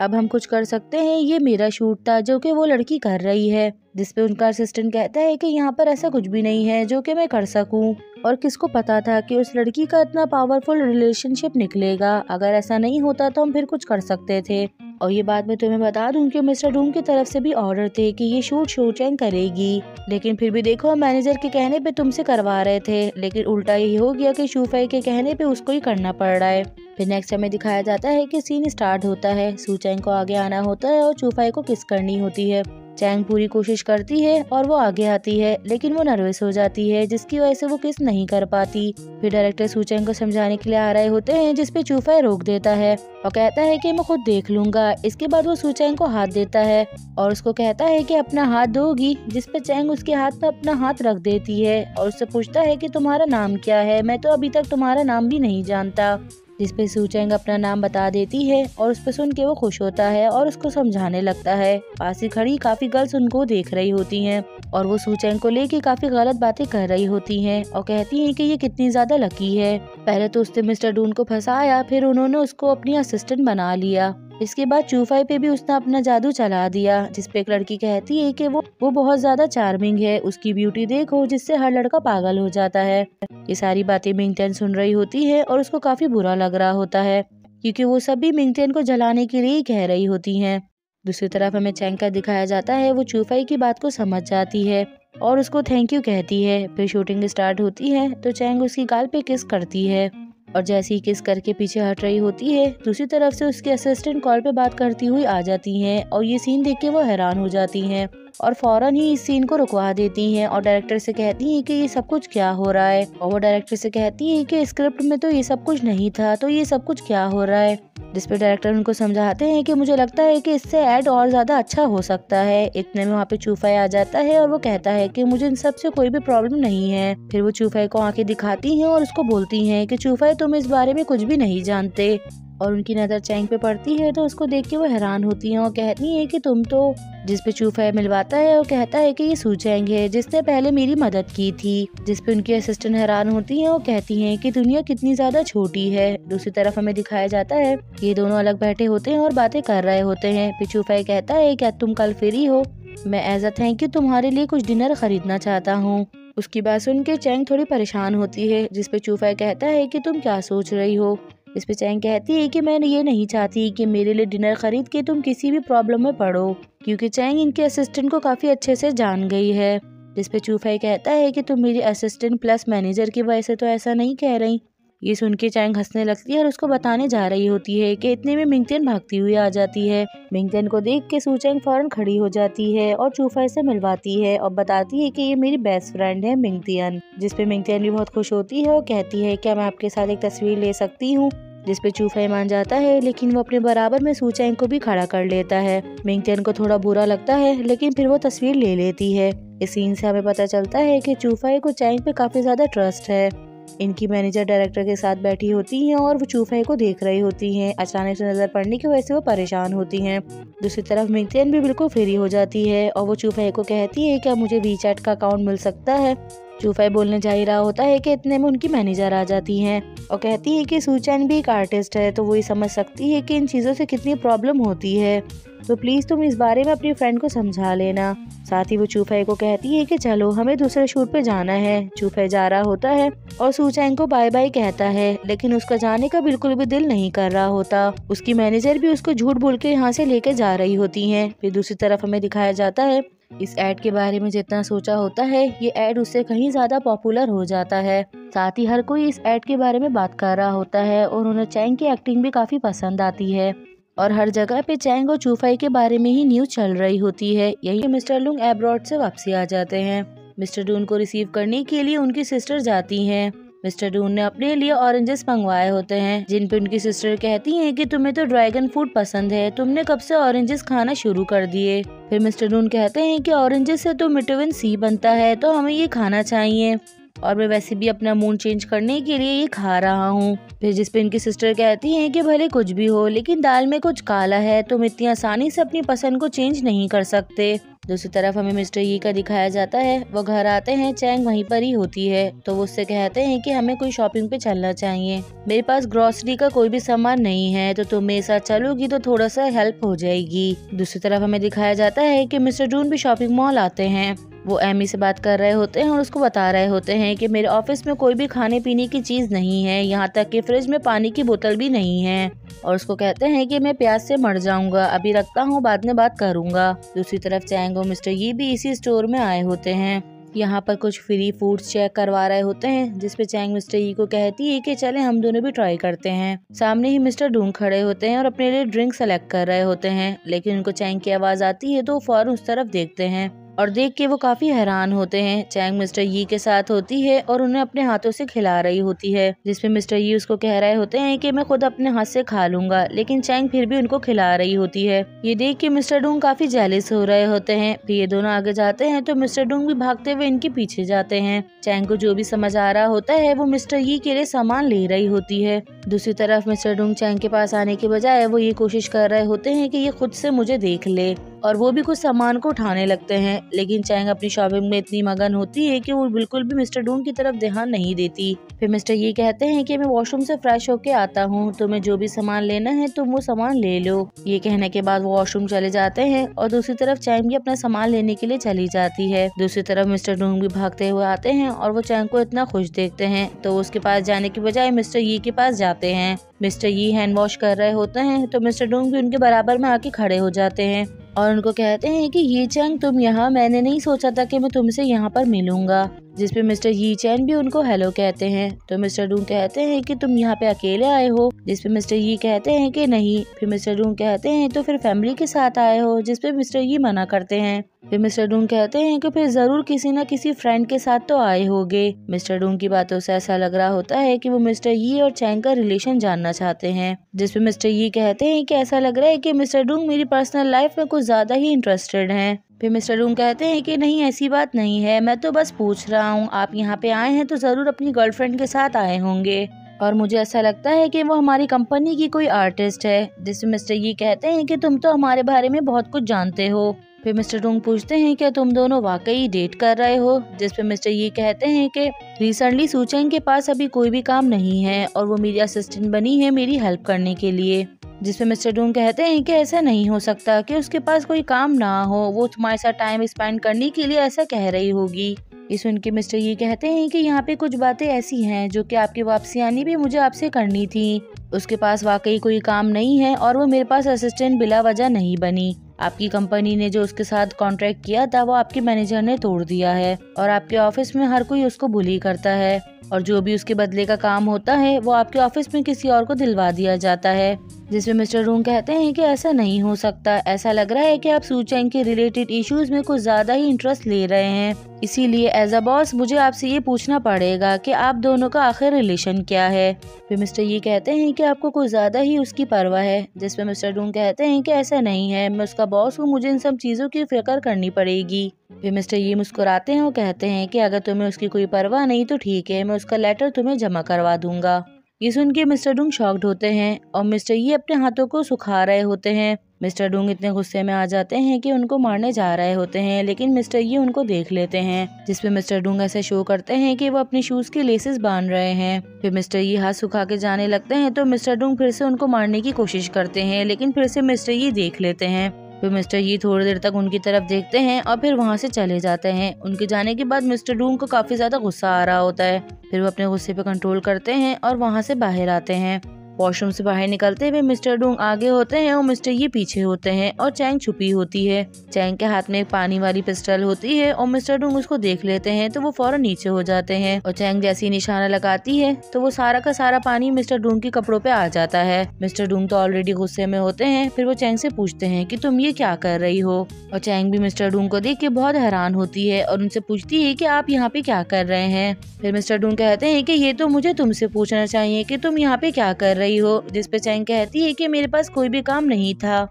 अब हम कुछ कर सकते हैं? ये मेरा शूट था, जो कि वो लड़की कर रही है। जिसपे उनका असिस्टेंट कहता है कि यहाँ पर ऐसा कुछ भी नहीं है जो कि मैं कर सकूँ। और किसको पता था कि उस लड़की का इतना पावरफुल रिलेशनशिप निकलेगा? अगर ऐसा नहीं होता तो हम फिर कुछ कर सकते थे। और ये बात मैं तुम्हें बता दूँ कि मिस्टर डूम की तरफ़ से भी ऑर्डर थे कि ये शूट शोचैंग करेगी। लेकिन फिर भी देखो मैनेजर के कहने पे तुमसे करवा रहे थे। लेकिन उल्टा यही हो गया कि शूफाई के कहने पे उसको ही करना पड़ रहा है। फिर नेक्स्ट हमें दिखाया जाता है कि सीन स्टार्ट होता है। सूचैंग को आगे आना होता है और चूफाई को किस करनी होती है। चैंग पूरी कोशिश करती है और वो आगे आती है, लेकिन वो नर्वस हो जाती है, जिसकी वजह से वो किस नहीं कर पाती। फिर डायरेक्टर सूचैंग को समझाने के लिए आ रहे होते हैं जिसपे चूफा रोक देता है और कहता है कि मैं खुद देख लूँगा। इसके बाद वो सूचैंग को हाथ देता है और उसको कहता है कि अपना हाथ दोगी जिसपे चैंग उसके हाथ में अपना हाथ रख देती है और उससे पूछता है कि तुम्हारा नाम क्या है? मैं तो अभी तक तुम्हारा नाम भी नहीं जानता। जिसपे सुचैंग अपना नाम बता देती है और उस पर सुन के वो खुश होता है और उसको समझाने लगता है। पास ही खड़ी काफ़ी गर्ल्स उनको देख रही होती हैं और वो सुचैंग को लेके काफ़ी गलत बातें कर रही होती हैं और कहती हैं कि ये कितनी ज़्यादा लकी है। पहले तो उसने मिस्टर डून को फंसाया, फिर उन्होंने उसको अपनी असिस्टेंट बना लिया। इसके बाद चूफाई पे भी उसने अपना जादू चला दिया जिसपे एक लड़की कहती है कि वो वो बहुत ज़्यादा चार्मिंग है, उसकी ब्यूटी देखो, जिससे हर लड़का पागल हो जाता है। ये सारी बातें मिंगटेन सुन रही होती है और उसको काफ़ी बुरा लग रहा होता है, क्योंकि वो सभी मिंगटेन को जलाने के लिए ही कह रही होती हैं। दूसरी तरफ़ हमें चैंग का दिखाया जाता है, वो चूफाई की बात को समझ जाती है और उसको थैंक यू कहती है। फिर शूटिंग स्टार्ट होती है तो चैंग उसकी गाल पे किस करती है। और जैसे ही किस करके पीछे हट रही होती है, दूसरी तरफ़ से उसके असिस्टेंट कॉल पे बात करती हुई आ जाती हैं और ये सीन देख के वो हैरान हो जाती हैं। और फ़ौरन ही इस सीन को रुकवा देती हैं और डायरेक्टर से कहती हैं कि ये सब कुछ क्या हो रहा है? और वो डायरेक्टर से कहती है कि स्क्रिप्ट में तो ये सब कुछ नहीं था तो ये सब कुछ क्या हो रहा है? जिसपे डायरेक्टर उनको समझाते हैं कि मुझे लगता है कि इससे ऐड और ज़्यादा अच्छा हो सकता है। इतने में वहाँ पे चूफाई आ जाता है और वो कहता है कि मुझे इन सबसे कोई भी प्रॉब्लम नहीं है। फिर वो चूफाई को आँखें दिखाती हैं और उसको बोलती हैं कि चूफाई तुम इस बारे में कुछ भी नहीं जानते। और उनकी नज़र चैंग पे पड़ती है तो उसको देख के वो हैरान होती हैं और कहती हैं कि तुम तो जिस पे चूफा मिलवाता है और कहता है कि ये सूचैंग है जिसने पहले मेरी मदद की थी, जिस पे उनकी असिस्टेंट हैरान होती हैं और कहती हैं कि दुनिया कितनी ज़्यादा छोटी है। दूसरी तरफ़ हमें दिखाया जाता है ये दोनों अलग बैठे होते हैं और बातें कर रहे होते हैं। चूफाई कहता है, क्या तुम कल फ्री हो? मैं एज अ थैंक यू तुम्हारे लिए कुछ डिनर खरीदना चाहता हूँ। उसकी बात सुन के चैंग थोड़ी परेशान होती है जिसपे चूफा कहता है कि तुम क्या सोच रही हो? इस पर चैंग कहती है कि मैं ये नहीं चाहती कि मेरे लिए डिनर खरीद के तुम किसी भी प्रॉब्लम में पड़ो, क्योंकि चैंग इनके असिस्टेंट को काफ़ी अच्छे से जान गई है। जिसपे चूफाई कहता है कि तुम मेरी असिस्टेंट प्लस मैनेजर की वजह से तो ऐसा नहीं कह रही। ये सुन के चैंग हंसने लगती है और उसको बताने जा रही होती है कि इतने में मिंगतेन भागती हुई आ जाती है। मिंगतेन को देख के सूचैंग फ़ौरन खड़ी हो जाती है और चूफाई से मिलवाती है और बताती है कि ये मेरी बेस्ट फ्रेंड है मिंगतियन जिसपे मिंगतियन भी बहुत खुश होती है और कहती है क्या मैं आपके साथ एक तस्वीर ले सकती हूँ? जिसपे चूफाई मान जाता है, लेकिन वो अपने बराबर में सूचैंग को भी खड़ा कर लेता है। मिंगटेन को थोड़ा बुरा लगता है, लेकिन फिर वो तस्वीर ले लेती है। इस सीन से हमें पता चलता है कि चूफाई को चैंग पे काफ़ी ज़्यादा ट्रस्ट है। इनकी मैनेजर डायरेक्टर के साथ बैठी होती हैं और वो चूफे को देख रही होती हैं। अचानक से नज़र पड़ने की वजह से वो परेशान होती हैं। दूसरी तरफ़ मिंगतेन भी बिल्कुल फ्री हो जाती है और वो चूफे को कहती है क्या मुझे वी का अकाउंट मिल सकता है। चूफाई बोलने जा ही रहा होता है कि इतने में उनकी मैनेजर आ जाती हैं और कहती है कि सूचैन भी एक आर्टिस्ट है तो वो ये समझ सकती है कि इन चीज़ों से कितनी प्रॉब्लम होती है। तो प्लीज़ तुम इस बारे में अपनी फ्रेंड को समझा लेना। साथ ही वो चूफाई को कहती है कि चलो, हमें दूसरे शूट पे जाना है। चूफाई जा रहा होता है और सूचैंग को बाय बाय कहता है, लेकिन उसका जाने का बिल्कुल भी दिल नहीं कर रहा होता। उसकी मैनेजर भी उसको झूठ बोल के यहाँ से लेके जा रही होती है। फिर दूसरी तरफ़ हमें दिखाया जाता है इस एड के बारे में जितना सोचा होता है, ये एड उससे कहीं ज़्यादा पॉपुलर हो जाता है। साथ ही हर कोई इस एड के बारे में बात कर रहा होता है और उन्हें चैंग की एक्टिंग भी काफ़ी पसंद आती है। और हर जगह पे चैंग और चूफाई के बारे में ही न्यूज़ चल रही होती है। यही मिस्टर लुंग एब्रॉड से वापसी आ जाते हैं। मिस्टर डून को रिसीव करने के लिए उनकी सिस्टर जाती हैं। मिस्टर डून ने अपने लिए ऑरेंजेस मंगवाए होते हैं, जिन पे उनकी सिस्टर कहती हैं कि तुम्हें तो ड्रैगन फ्रूट पसंद है, तुमने कब से ऑरेंजेस खाना शुरू कर दिए? फिर मिस्टर डून कहते हैं कि ऑरेंजेस से तो मिटोविन सी बनता है तो हमें ये खाना चाहिए। और मैं वैसे भी अपना मूड चेंज करने के लिए ये खा रहा हूँ। फिर जिस पे इनकी सिस्टर कहती हैं कि भले कुछ भी हो, लेकिन दाल में कुछ काला है, तुम इतनी आसानी से अपनी पसंद को चेंज नहीं कर सकते। दूसरी तरफ़ हमें मिस्टर यी का दिखाया जाता है, वो घर आते हैं चैंग वहीं पर ही होती है तो वो उससे कहते हैं कि हमें कोई शॉपिंग पे चलना चाहिए। मेरे पास ग्रोसरी का कोई भी सामान नहीं है तो तुम मेरे साथ चलोगी तो थोड़ा सा हेल्प हो जाएगी। दूसरी तरफ़ हमें दिखाया जाता है कि मिस्टर डून भी शॉपिंग मॉल आते हैं। वो एमी से बात कर रहे होते हैं और उसको बता रहे होते हैं कि मेरे ऑफ़िस में कोई भी खाने पीने की चीज़ नहीं है, यहाँ तक कि फ्रिज में पानी की बोतल भी नहीं है। और उसको कहते हैं कि मैं प्यास से मर जाऊँगा, अभी रखता हूँ, बाद में बात करूँगा। दूसरी तरफ़ चैंगो, मिस्टर, ये भी इसी स्टोर में आए होते हैं। यहाँ पर कुछ फ्री फूड्स चेक करवा रहे होते हैं जिसपे चैंग मिस्टर ई को कहती है कि चले, हम दोनों भी ट्राई करते हैं। सामने ही मिस्टर डूंग खड़े होते हैं और अपने लिए ड्रिंक सेलेक्ट कर रहे होते हैं, लेकिन उनको चैंग की आवाज़ आती है तो फ़ौरन उस तरफ़ देखते हैं। और देख के वो काफ़ी हैरान होते हैं। चैंग मिस्टर यी के साथ होती है और उन्हें अपने हाथों से खिला रही होती है जिसमें मिस्टर यी उसको कह रहे होते हैं कि मैं खुद अपने हाथ से खा लूँगा, लेकिन चैंग फिर भी उनको खिला रही होती है। ये देख के मिस्टर डूंग काफ़ी जेलिस हो रहे होते हैं। फिर ये दोनों आगे जाते हैं तो मिस्टर डूंग भी भागते हुए इनके पीछे जाते हैं। चैंग को जो भी समझ आ रहा होता है, वो मिस्टर यी के लिए सामान ले रही होती है। दूसरी तरफ़ मिस्टर डूंग चैंग के पास आने के बजाय वो ये कोशिश कर रहे होते हैं कि ये खुद से मुझे देख ले। और वो भी कुछ सामान को उठाने लगते हैं, लेकिन चैंग अपनी शॉपिंग में इतनी मगन होती है कि वो बिल्कुल भी मिस्टर डून की तरफ़ ध्यान नहीं देती। फिर मिस्टर ये कहते हैं कि मैं वॉशरूम से फ्रेश होके आता हूँ तुम्हें जो भी सामान लेना है तुम वो सामान ले लो। ये कहने के बाद वो वॉशरूम चले जाते हैं और दूसरी तरफ़ चैंग भी अपना सामान लेने के लिए चली जाती है। दूसरी तरफ़ मिस्टर डूंग भी भागते हुए आते हैं और वो चैंग को इतना खुश देखते हैं तो उसके पास जाने की बजाय मिस्टर ये के पास जाते हैं। मिस्टर ये हैंड वॉश कर रहे होते हैं तो मिस्टर डूंग भी उनके बराबर में आके खड़े हो जाते हैं। और उनको कहते हैं कि, ये चंग तुम यहाँ, मैंने नहीं सोचा था कि मैं तुमसे यहाँ पर मिलूँगा। जिसपे मिस्टर यी चैन भी उनको हेलो कहते हैं। तो मिस्टर डूंग कहते हैं कि तुम यहाँ पे अकेले आए हो, जिसपे मिस्टर यी कहते हैं कि नहीं। फिर मिस्टर डूंग कहते हैं तो फिर फैमिली के साथ आए हो, जिसपे मिस्टर यी मना करते हैं। फिर मिस्टर डूंग कहते हैं कि फिर ज़रूर किसी न किसी फ्रेंड के साथ तो आए होगे। मिस्टर डूंग की बातों से ऐसा लग रहा होता है कि वो मिस्टर यी और चैंग का रिलेशन जानना चाहते हैं, जिसपे मिस्टर यी कहते हैं कि ऐसा लग रहा है कि मिस्टर डूंग मेरी पर्सनल लाइफ में कुछ ज़्यादा ही इंटरेस्टेड हैं। फिर मिस्टर रूम कहते हैं कि नहीं, ऐसी बात नहीं है। मैं तो बस पूछ रहा हूँ, आप यहाँ पे आए हैं तो ज़रूर अपनी गर्लफ्रेंड के साथ आए होंगे। और मुझे ऐसा लगता है कि वो हमारी कंपनी की कोई आर्टिस्ट है, जिसमें मिस्टर ये कहते हैं कि तुम तो हमारे बारे में बहुत कुछ जानते हो। फिर मिस्टर डूंग पूछते हैं क्या तुम दोनों वाकई डेट कर रहे हो? जिसपे मिस्टर ये कहते हैं कि रिसेंटली सूचेंग के पास अभी कोई भी काम नहीं है और वो मेरी असिस्टेंट बनी है मेरी हेल्प करने के लिए। जिसपे मिस्टर डूंग कहते हैं कि ऐसा नहीं हो सकता कि उसके पास कोई काम ना हो। वो तुम्हारे साथ टाइम स्पेंड करने के लिए ऐसा कह रही होगी। ये सुन के मिस्टर ये कहते हैं कि यहाँ पे कुछ बातें ऐसी हैं जो कि आपकी वापसी आनी भी मुझे आपसे करनी थी। उसके पास वाकई कोई काम नहीं है और वो मेरे पास असिस्टेंट बिला वजह नहीं बनी। आपकी कंपनी ने जो उसके साथ कॉन्ट्रैक्ट किया था, वो आपके मैनेजर ने तोड़ दिया है और आपके ऑफ़िस में हर कोई उसको बुली करता है। और जो भी उसके बदले का काम होता है, वो आपके ऑफ़िस में किसी और को दिलवा दिया जाता है। जिसमें मिस्टर रूंग कहते हैं कि ऐसा नहीं हो सकता। ऐसा लग रहा है कि आप सूचेंग के रिलेटेड इश्यूज़ में कुछ ज़्यादा ही इंटरेस्ट ले रहे हैं। इसीलिए एज अ बॉस मुझे आपसे ये पूछना पड़ेगा कि आप दोनों का आखिर रिलेशन क्या है? फिर मिस्टर ये कहते हैं कि आपको कुछ ज़्यादा ही उसकी परवाह है, जिसमें मिस्टर डूंग कहते हैं कि ऐसा नहीं है। मैं उसका बॉस हूँ, मुझे इन सब चीज़ों की फ़िक्र करनी पड़ेगी। फिर मिस्टर ये मुस्कुराते हैं और कहते हैं कि अगर तुम्हें उसकी कोई परवाह नहीं तो ठीक है, मैं उसका लेटर तुम्हें जमा करवा दूँगा। ये सुन के मिस्टर डूंग शॉक्ड होते हैं और मिस्टर ये अपने हाथों को सुखा रहे होते हैं। मिस्टर डूंग इतने गुस्से में आ जाते हैं कि उनको मारने जा रहे होते हैं, लेकिन मिस्टर ये उनको देख लेते हैं, जिसपे मिस्टर डूंग ऐसे शो करते हैं कि वो अपने शूज़ के लेसेस बाँध रहे हैं। फिर मिस्टर ये हाथ सुखा के जाने लगते हैं तो मिस्टर डूंग फिर से उनको मारने की कोशिश करते हैं, लेकिन फिर से मिस्टर ये देख लेते हैं। फिर मिस्टर यी थोड़ी देर तक उनकी तरफ़ देखते हैं और फिर वहाँ से चले जाते हैं। उनके जाने के बाद मिस्टर डूंग को काफ़ी ज़्यादा गुस्सा आ रहा होता है। फिर वो अपने गुस्से पे कंट्रोल करते हैं और वहाँ से बाहर आते हैं। वॉशरूम से बाहर निकलते हुए मिस्टर डोंग आगे होते हैं और मिस्टर ये पीछे होते हैं और चैंग छुपी होती है। चैंग के हाथ में एक पानी वाली पिस्टल होती है और मिस्टर डोंग उसको देख लेते हैं तो वो फ़ौरन नीचे हो जाते हैं और चैंग जैसी निशाना लगाती है तो वो सारा का सारा पानी मिस्टर डोंग के कपड़ों पे आ जाता है। मिस्टर डोंग तो ऑलरेडी गुस्से में होते हैं, फिर वो चैंग से पूछते हैं कि तुम ये क्या कर रही हो? और चैंग भी मिस्टर डोंग को देख के बहुत हैरान होती है और उनसे पूछती है कि आप यहाँ पे क्या कर रहे हैं? फिर मिस्टर डोंग कहते हैं कि ये तो मुझे तुमसे पूछना चाहिए कि तुम यहाँ पे क्या कर रही हो, जिसपे चैंग कहती है कि मेरे पास कोई भी काम नहीं था।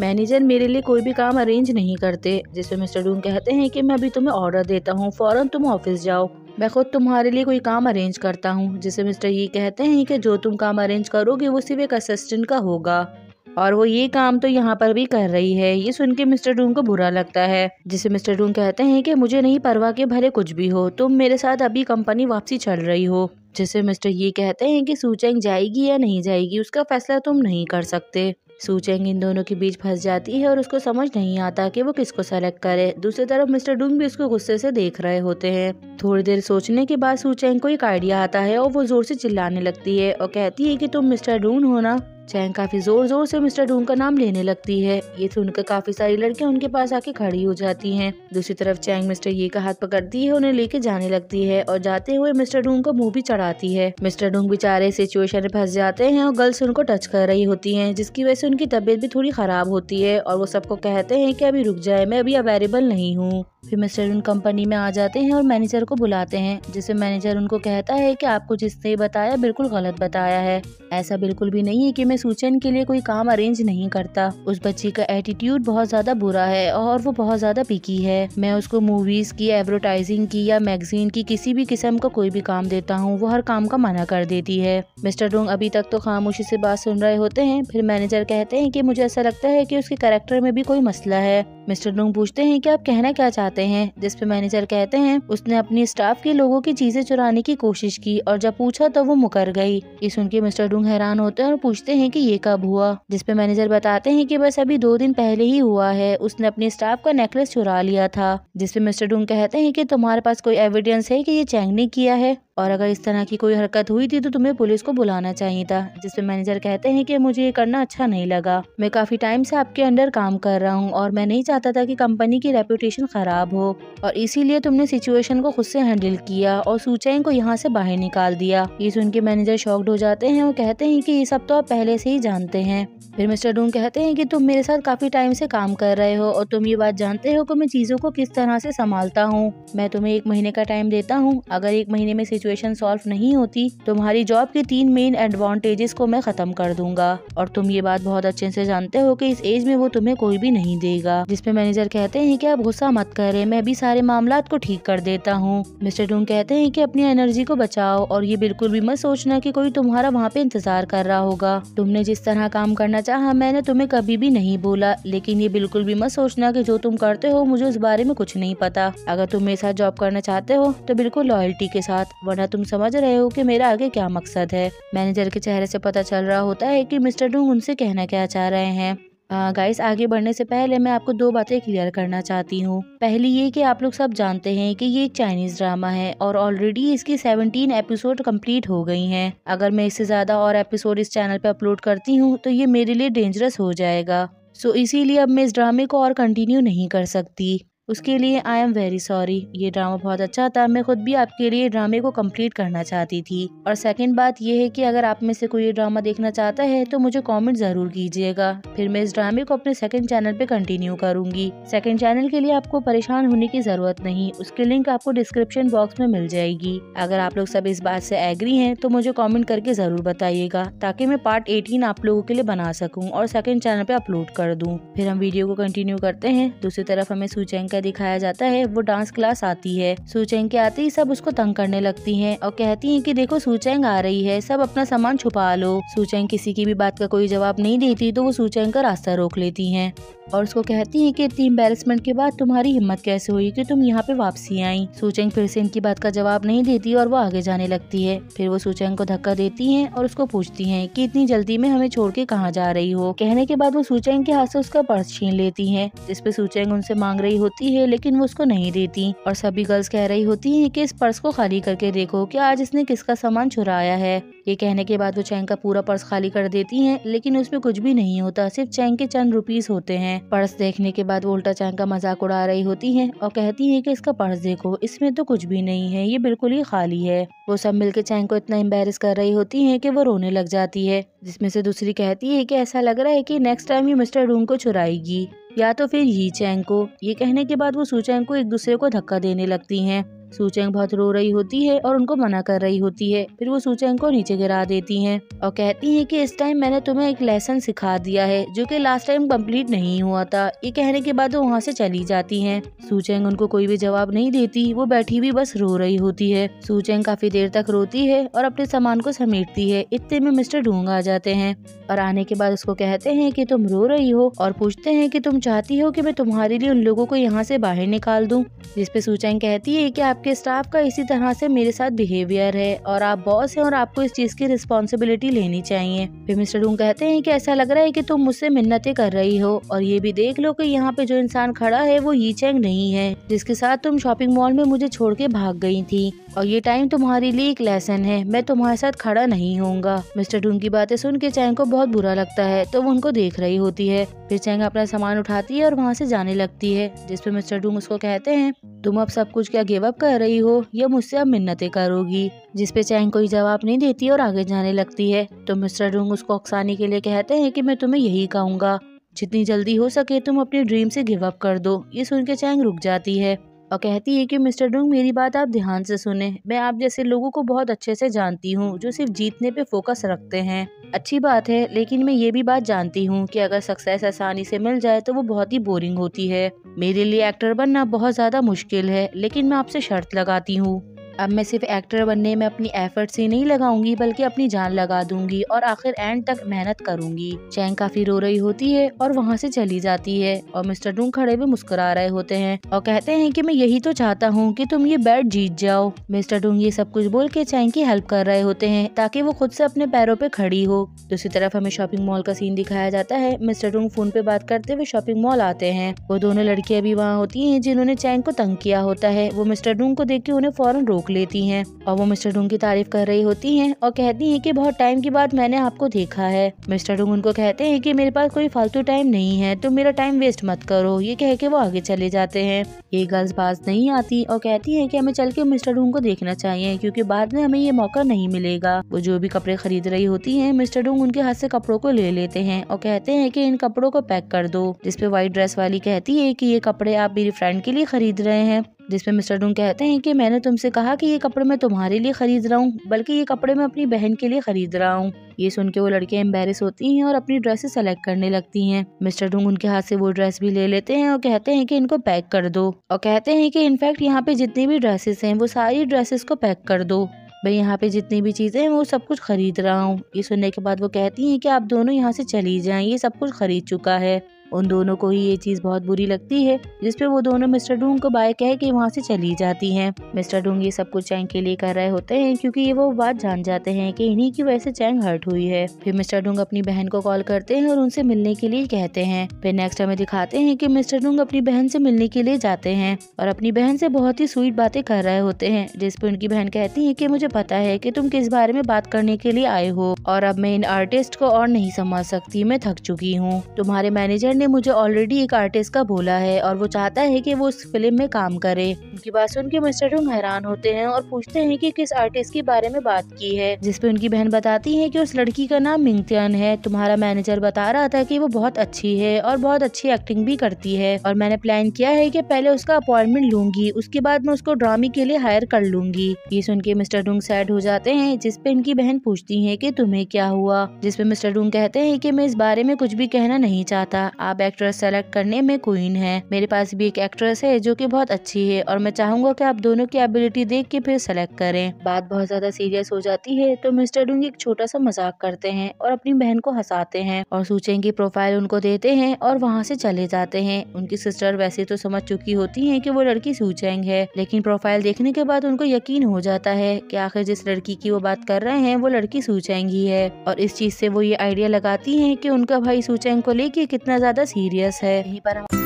मैनेजर मेरे लिए कोई भी काम अरेंज नहीं करते, जिसपे मिस्टर डून कहते हैं कि मैं अभी तुम्हें ऑर्डर देता हूँ, फ़ौरन तुम ऑफ़िस जाओ। मैं खुद तुम्हारे लिए कोई काम अरेंज करता हूँ, जिसे मिस्टर ये कहते हैं कि जो तुम काम अरेंज करोगे वो सिर्फ़ एक असिस्टेंट का होगा। और वो ये काम तो यहाँ पर भी कर रही है, ये सुन के मिस्टर डून को बुरा लगता है, जिसे मिस्टर डून कहते हैं कि मुझे नहीं परवाह के भले कुछ भी हो, तुम मेरे साथ अभी कंपनी वापसी चल रही हो। जिसे मिस्टर ये कहते हैं कि सूचेंग जाएगी या नहीं जाएगी, उसका फैसला तुम नहीं कर सकते। सूचेंग इन दोनों के बीच फंस जाती है और उसको समझ नहीं आता कि वो किसको सेलेक्ट करे। दूसरी तरफ़ मिस्टर डूंग भी उसको गुस्से से देख रहे होते हैं। थोड़ी देर सोचने के बाद सूचेंग को एक आइडिया आता है और वो ज़ोर से चिल्लाने लगती है और कहती है कि तुम मिस्टर डूंग हो ना? चैंग काफ़ी ज़ोर ज़ोर से मिस्टर डूंग का नाम लेने लगती है। ये सुनकर काफ़ी सारी लड़कियाँ उनके पास आके खड़ी हो जाती हैं। दूसरी तरफ़ चैंग मिस्टर ये का हाथ पकड़ती है, उन्हें लेके जाने लगती है और जाते हुए मिस्टर डूंग को मुँह भी चढ़ाती है। मिस्टर डूंग बेचारे सिचुएशन में फंस जाते हैं और गर्ल्स उनको टच कर रही होती है, जिसकी वजह से उनकी तबीयत भी थोड़ी खराब होती है और वो सबको कहते हैं की अभी रुक जाए, मैं अभी अवेलेबल नहीं हूँ। फिर मिस्टर उन कंपनी में आ जाते हैं और मैनेजर को बुलाते हैं जिसे मैनेजर उनको कहता है कि आपको जिसने बताया बिल्कुल गलत बताया है। ऐसा बिल्कुल भी नहीं है कि मैं सूचन के लिए कोई काम अरेंज नहीं करता। उस बच्ची का एटीट्यूड बहुत ज़्यादा बुरा है और वो बहुत ज़्यादा पिकी है। मैं उसको मूवीज़ की एडवर्टाइजिंग की या मैगजीन की किसी भी किस्म का कोई भी काम देता हूँ, वो हर काम का मना कर देती है। मिस्टर डोंग अभी तक तो खामोशी से बात सुन रहे होते हैं, फिर मैनेजर कहते हैं की मुझे ऐसा लगता है की उसके करेक्टर में भी कोई मसला है। मिस्टर डोंग पूछते हैं की आप कहना क्या चाहते हैं जिसपे मैनेजर कहते हैं, उसने अपनी स्टाफ के लोगों की चीज़ें चुराने की कोशिश की और जब पूछा तो वो मुकर गई। ये सुन के मिस्टर डूंग हैरान होते हैं और पूछते हैं कि ये कब हुआ? जिसपे मैनेजर बताते हैं कि बस अभी दो दिन पहले ही हुआ है, उसने अपने स्टाफ का नेकलेस चुरा लिया था। जिसपे मिस्टर डूंग कहते हैं कि तुम्हारे पास कोई एविडेंस है कि ये चैंग ने किया है? और अगर इस तरह की कोई हरकत हुई थी तो तुम्हें पुलिस को बुलाना चाहिए था, जिसपे मैनेजर कहते हैं कि मुझे ये करना अच्छा नहीं लगा। मैं काफ़ी टाइम से आपके अंडर काम कर रहा हूँ और मैं नहीं चाहता था कि कंपनी की रेपुटेशन खराब हो, और इसीलिए तुमने सिचुएशन को खुद से हैंडल किया और सूचाइन को यहाँ से बाहर निकाल दिया। ये सुन के मैनेजर शॉक्ड हो जाते हैं और कहते हैं की ये सब तो आप पहले से ही जानते हैं। फिर मिस्टर डून कहते हैं कि तुम मेरे साथ काफ़ी टाइम से काम कर रहे हो और तुम ये बात जानते हो कि मैं चीज़ों को किस तरह से संभालता हूँ। मैं तुम्हें एक महीने का टाइम देता हूँ। अगर एक महीने में सिचुएशन सॉल्व नहीं होती, तुम्हारी जॉब के तीन मेन एडवांटेजेस को मैं खत्म कर दूँगा। और तुम ये बात बहुत अच्छे से जानते हो कि इस एज में वो तुम्हें कोई भी नहीं देगा। जिसपे मैनेजर कहते हैं कि आप गुस्सा मत करें, मैं भी सारे मामला को ठीक कर देता हूँ। मिस्टर डून कहते हैं कि अपनी एनर्जी को बचाओ, और ये बिल्कुल भी मत सोचना कि कोई तुम्हारा वहाँ पे इंतज़ार कर रहा होगा। तुमने जिस तरह काम करना चाहा, मैंने तुम्हें कभी भी नहीं बोला, लेकिन ये बिल्कुल भी मत सोचना कि जो तुम करते हो, मुझे उस बारे में कुछ नहीं पता। अगर तुम मेरे साथ जॉब करना चाहते हो तो बिल्कुल लॉयल्टी के साथ, वरना तुम समझ रहे हो कि मेरा आगे क्या मकसद है। मैनेजर के चेहरे से पता चल रहा होता है कि मिस्टर डूंग उनसे कहना क्या चाह रहे हैं। गाइस आगे बढ़ने से पहले मैं आपको दो बातें क्लियर करना चाहती हूँ। पहली ये कि आप लोग सब जानते हैं कि ये एक चाइनीज़ ड्रामा है और ऑलरेडी इसकी 17 एपिसोड कंप्लीट हो गई हैं। अगर मैं इससे ज़्यादा और एपिसोड इस चैनल पे अपलोड करती हूँ तो ये मेरे लिए डेंजरस हो जाएगा। सो इसीलिए अब मैं इस ड्रामे को और कंटिन्यू नहीं कर सकती। उसके लिए आई एम वेरी सॉरी ये ड्रामा बहुत अच्छा था. मैं खुद भी आपके लिए ड्रामे को कंप्लीट करना चाहती थी. और सेकंड बात ये है कि अगर आप में से कोई ये ड्रामा देखना चाहता है तो मुझे कमेंट ज़रूर कीजिएगा. फिर मैं इस ड्रामे को अपने सेकंड चैनल पे कंटिन्यू करूँगी. सेकंड चैनल के लिए आपको परेशान होने की ज़रूरत नहीं. उसकी लिंक आपको डिस्क्रिप्शन बॉक्स में मिल जाएगी. अगर आप लोग सब इस बात से एग्री है तो मुझे कॉमेंट करके ज़रूर बताइएगा, ताकि मैं पार्ट एटीन आप लोगों के लिए बना सकूँ और सेकेंड चैनल पे अपलोड कर दूँ. फिर हम वीडियो को कंटिन्यू करते हैं. दूसरी तरफ़ हमें सूचैंग का दिखाया जाता है, वो डांस क्लास आती है। सूचैंग के आते ही सब उसको तंग करने लगती हैं और कहती हैं कि देखो सूचैंग आ रही है, सब अपना सामान छुपा लो। सूचैंग किसी की भी बात का कोई जवाब नहीं देती तो वो सूचैंग का रास्ता रोक लेती है। और उसको कहती है कि इतनी एम्बेरसमेंट के बाद तुम्हारी हिम्मत कैसे हुई कि तुम यहाँ पे वापसी आई? सूचेंग फिर से इनकी बात का जवाब नहीं देती और वो आगे जाने लगती है। फिर वो सूचेंग को धक्का देती है और उसको पूछती है कि इतनी जल्दी में हमें छोड़ के कहाँ जा रही हो? कहने के बाद वो सूचेंग के हाथ से उसका पर्स छीन लेती है, जिसपे सूचेंग उनसे मांग रही होती होती है, लेकिन वो उसको नहीं देती। और सभी गर्ल्स कह रही होती है की इस पर्स को खाली करके देखो की आज इसने किसका सामान चुराया है। ये कहने के बाद वो चैंग का पूरा पर्स खाली कर देती हैं, लेकिन उसमें कुछ भी नहीं होता, सिर्फ़ चैंग के चंद रुपीस होते हैं। पर्स देखने के बाद वो उल्टा चैंग का मज़ाक उड़ा रही होती हैं और कहती हैं कि इसका पर्स देखो, इसमें तो कुछ भी नहीं है, ये बिल्कुल ही खाली है। वो सब मिलकर चैंग को इतना एम्बेरस कर रही होती है की वो रोने लग जाती है। जिसमें से दूसरी कहती है कि ऐसा लग रहा है कि नेक्स्ट टाइम ये मिस्टर रूंग को चुराएगी। या तो फिर ही चैंग को। ये कहने के बाद वो सुचैंग को एक दूसरे को धक्का देने लगती हैं। सूचेंग बहुत रो रही होती है और उनको मना कर रही होती है। फिर वो सूचेंग को नीचे गिरा देती हैं और कहती हैं कि इस टाइम मैंने तुम्हें एक लेसन सिखा दिया है, जो कि लास्ट टाइम कंप्लीट नहीं हुआ था। ये कहने के बाद वो वहाँ से चली जाती हैं। सूचेंग उनको कोई भी जवाब नहीं देती, वो बैठी हुई बस रो रही होती है। सूचेंग काफ़ी देर तक रोती है और अपने सामान को समेटती है। इतने में मिस्टर ढूंग आ जाते हैं और आने के बाद उसको कहते हैं कि तुम रो रही हो और पूछते हैं कि तुम चाहती हो कि मैं तुम्हारे लिए उन लोगों को यहाँ से बाहर निकाल दूँ जिसपे सूचेंग कहती है कि आप आपके स्टाफ का इसी तरह से मेरे साथ बिहेवियर है और आप बॉस हैं और आपको इस चीज़ की रिस्पॉन्सिबिलिटी लेनी चाहिए। फिर मिस्टर डूंग कहते हैं कि ऐसा लग रहा है कि तुम मुझसे मिन्नतें कर रही हो और ये भी देख लो कि यहाँ पे जो इंसान खड़ा है वो ये चैंग नहीं है, जिसके साथ तुम शॉपिंग मॉल में मुझे छोड़ के भाग गई थी। और ये टाइम तुम्हारे लिए एक लेसन है, मैं तुम्हारे साथ खड़ा नहीं होऊँगा। मिस्टर डूंग की बातें सुन के चैंग को बहुत बुरा लगता है तो वो उनको देख रही होती है। फिर चैंग अपना सामान उठाती है और वहाँ से जाने लगती है जिसपे मिस्टर डूंग उसको कहते हैं, तुम अब सब कुछ क्या गिव अप कर रही हो या मुझसे अब मिन्नतें करोगी जिसपे चैंग कोई जवाब नहीं देती और आगे जाने लगती है। तो मिस्टर डोंग उसको उकसाने के लिए कहते हैं कि मैं तुम्हें यही कहूँगा। जितनी जल्दी हो सके तुम अपने ड्रीम से गिव अप कर दो, ये सुन के चैंग रुक जाती है। और कहती है कि, मिस्टर डोंग, मेरी बात आप ध्यान से सुने। मैं आप जैसे लोगों को बहुत अच्छे से जानती हूँ, जो सिर्फ़ जीतने पे फोकस रखते हैं। अच्छी बात है, लेकिन मैं ये भी बात जानती हूँ कि अगर सक्सेस आसानी से मिल जाए तो वो बहुत ही बोरिंग होती है। मेरे लिए एक्टर बनना बहुत ज़्यादा मुश्किल है, लेकिन मैं आपसे शर्त लगाती हूँ। अब मैं सिर्फ़ एक्टर बनने में अपनी एफर्ट से नहीं लगाऊँगी, बल्कि अपनी जान लगा दूँगी और आखिर एंड तक मेहनत करूँगी। चैंग काफ़ी रो रही होती है और वहाँ से चली जाती है और मिस्टर डूंग खड़े हुए मुस्कुरा रहे होते हैं और कहते हैं कि मैं यही तो चाहता हूँ कि तुम ये बैट जीत जाओ। मिस्टर डूंग ये सब कुछ बोल के चैंग की हेल्प कर रहे होते हैं ताकि वो खुद से अपने पैरों पे खड़ी हो। दूसरी तरफ़ हमें शॉपिंग मॉल का सीन दिखाया जाता है। मिस्टर डूंग फ़ोन पे बात करते हुए शॉपिंग मॉल आते हैं। वो दोनों लड़कियाँ भी वहाँ होती है जिन्होंने चैंग को तंग किया होता है। वो मिस्टर डूंग को देख के उन्हें फ़ौरन रोक लेती हैं। और वो मिस्टर डूंग की तारीफ़ कर रही होती हैं और कहती हैं कि बहुत टाइम के बाद मैंने आपको देखा है। मिस्टर डूंग उनको कहते हैं कि मेरे पास कोई फालतू टाइम नहीं है तो मेरा टाइम वेस्ट मत करो। ये कह के वो आगे चले जाते हैं। ये गर्ल्स पास नहीं आती और कहती है की हमें चल के मिस्टर डूंग को देखना चाहिए, क्यूँकी बाद में हमें ये मौका नहीं मिलेगा। वो जो भी कपड़े खरीद रही होती है, मिस्टर डूंग उनके हाथ से कपड़ों को ले लेते हैं और कहते हैं की इन कपड़ों को पैक कर दो, जिसपे व्हाइट ड्रेस वाली कहती है की ये कपड़े आप मेरी फ्रेंड के लिए खरीद रहे हैं। जिसमें मिस्टर डूंग कहते हैं कि मैंने तुमसे कहा कि ये कपड़े मैं तुम्हारे लिए खरीद रहा हूँ, बल्कि ये कपड़े मैं अपनी बहन के लिए खरीद रहा हूँ। ये सुन के वो लड़कियाँ एम्बेरस होती हैं और अपनी ड्रेसेस सेलेक्ट करने लगती हैं। मिस्टर डूंग उनके हाथ से वो ड्रेस भी ले लेते हैं और कहते हैं कि इनको पैक कर दो। और कहते हैं कि इनफैक्ट यहाँ पे जितनी भी ड्रेसेस हैं, वो सारी ड्रेसेस को पैक कर दो। मैं यहाँ पे जितनी भी चीज़ें हैं, वो सब कुछ खरीद रहा हूँ। ये सुनने के बाद वो कहती हैं कि, आप दोनों यहाँ से चली जाएँ, ये सब कुछ खरीद चुका है। उन दोनों को ही ये चीज़ बहुत बुरी लगती है जिसपे वो दोनों मिस्टर डूंग को बाय कह के वहाँ से चली जाती हैं। मिस्टर डूंग ये सब कुछ चैंग के लिए कर रहे होते हैं, क्योंकि ये वो बात जान जाते हैं कि इन्हीं की वजह से चैंग हर्ट हुई है। फिर मिस्टर डूंग अपनी बहन को कॉल करते हैं और उनसे मिलने के लिए कहते हैं। फिर नेक्स्ट हमें दिखाते हैं की मिस्टर डूंग अपनी बहन से मिलने के लिए जाते हैं और अपनी बहन से बहुत ही स्वीट बातें कर रहे होते हैं जिसपे उनकी बहन कहती है की मुझे पता है की तुम किस बारे में बात करने के लिए आए हो और अब मैं इन आर्टिस्ट को और नहीं समझ सकती, मैं थक चुकी हूँ। तुम्हारे मैनेजर ने मुझे ऑलरेडी एक आर्टिस्ट का बोला है और वो चाहता है कि वो उस फ़िल्म में काम करे। उनकी बात सुन के मिस्टर डोंग हैरान होते हैं और पूछते हैं कि किस आर्टिस्ट के बारे में बात की है, जिसपे उनकी बहन बताती है कि उस लड़की का नाम मिंगतियन है। तुम्हारा मैनेजर बता रहा था कि वो बहुत अच्छी है और बहुत अच्छी एक्टिंग भी करती है और मैंने प्लान किया है कि पहले उसका अपॉइंटमेंट लूँगी, उसके बाद मैं उसको ड्रामे के लिए हायर कर लूँगी। ये सुन के मिस्टर डूंग सैड हो जाते हैं, जिसपे इनकी बहन पूछती है की तुम्हें क्या हुआ, जिसपे मिस्टर डूंग कहते हैं की मैं इस बारे में कुछ भी कहना नहीं चाहता। आप एक्ट्रेस सेलेक्ट करने में क्वीन है। मेरे पास भी एक एक्ट्रेस है जो कि बहुत अच्छी है और मैं चाहूँगा कि आप दोनों की एबिलिटी देख के फिर सेलेक्ट करें। बात बहुत ज़्यादा सीरियस हो जाती है तो मिस्टर डूंग एक छोटा सा मज़ाक करते हैं और अपनी बहन को हंसाते हैं और सूचेंग की प्रोफ़ाइल उनको देते हैं और वहाँ से चले जाते हैं। उनकी सिस्टर वैसे तो समझ चुकी होती है की वो लड़की सूचेंग है, लेकिन प्रोफ़ाइल देखने के बाद उनको यकीन हो जाता है की आखिर जिस लड़की की वो बात कर रहे हैं वो लड़की सूचेंग ही है। और इस चीज़ से वो ये आइडिया लगाती है की उनका भाई सूचेंग को लेके कितना ज़्यादा सीरियस है। यहीं पर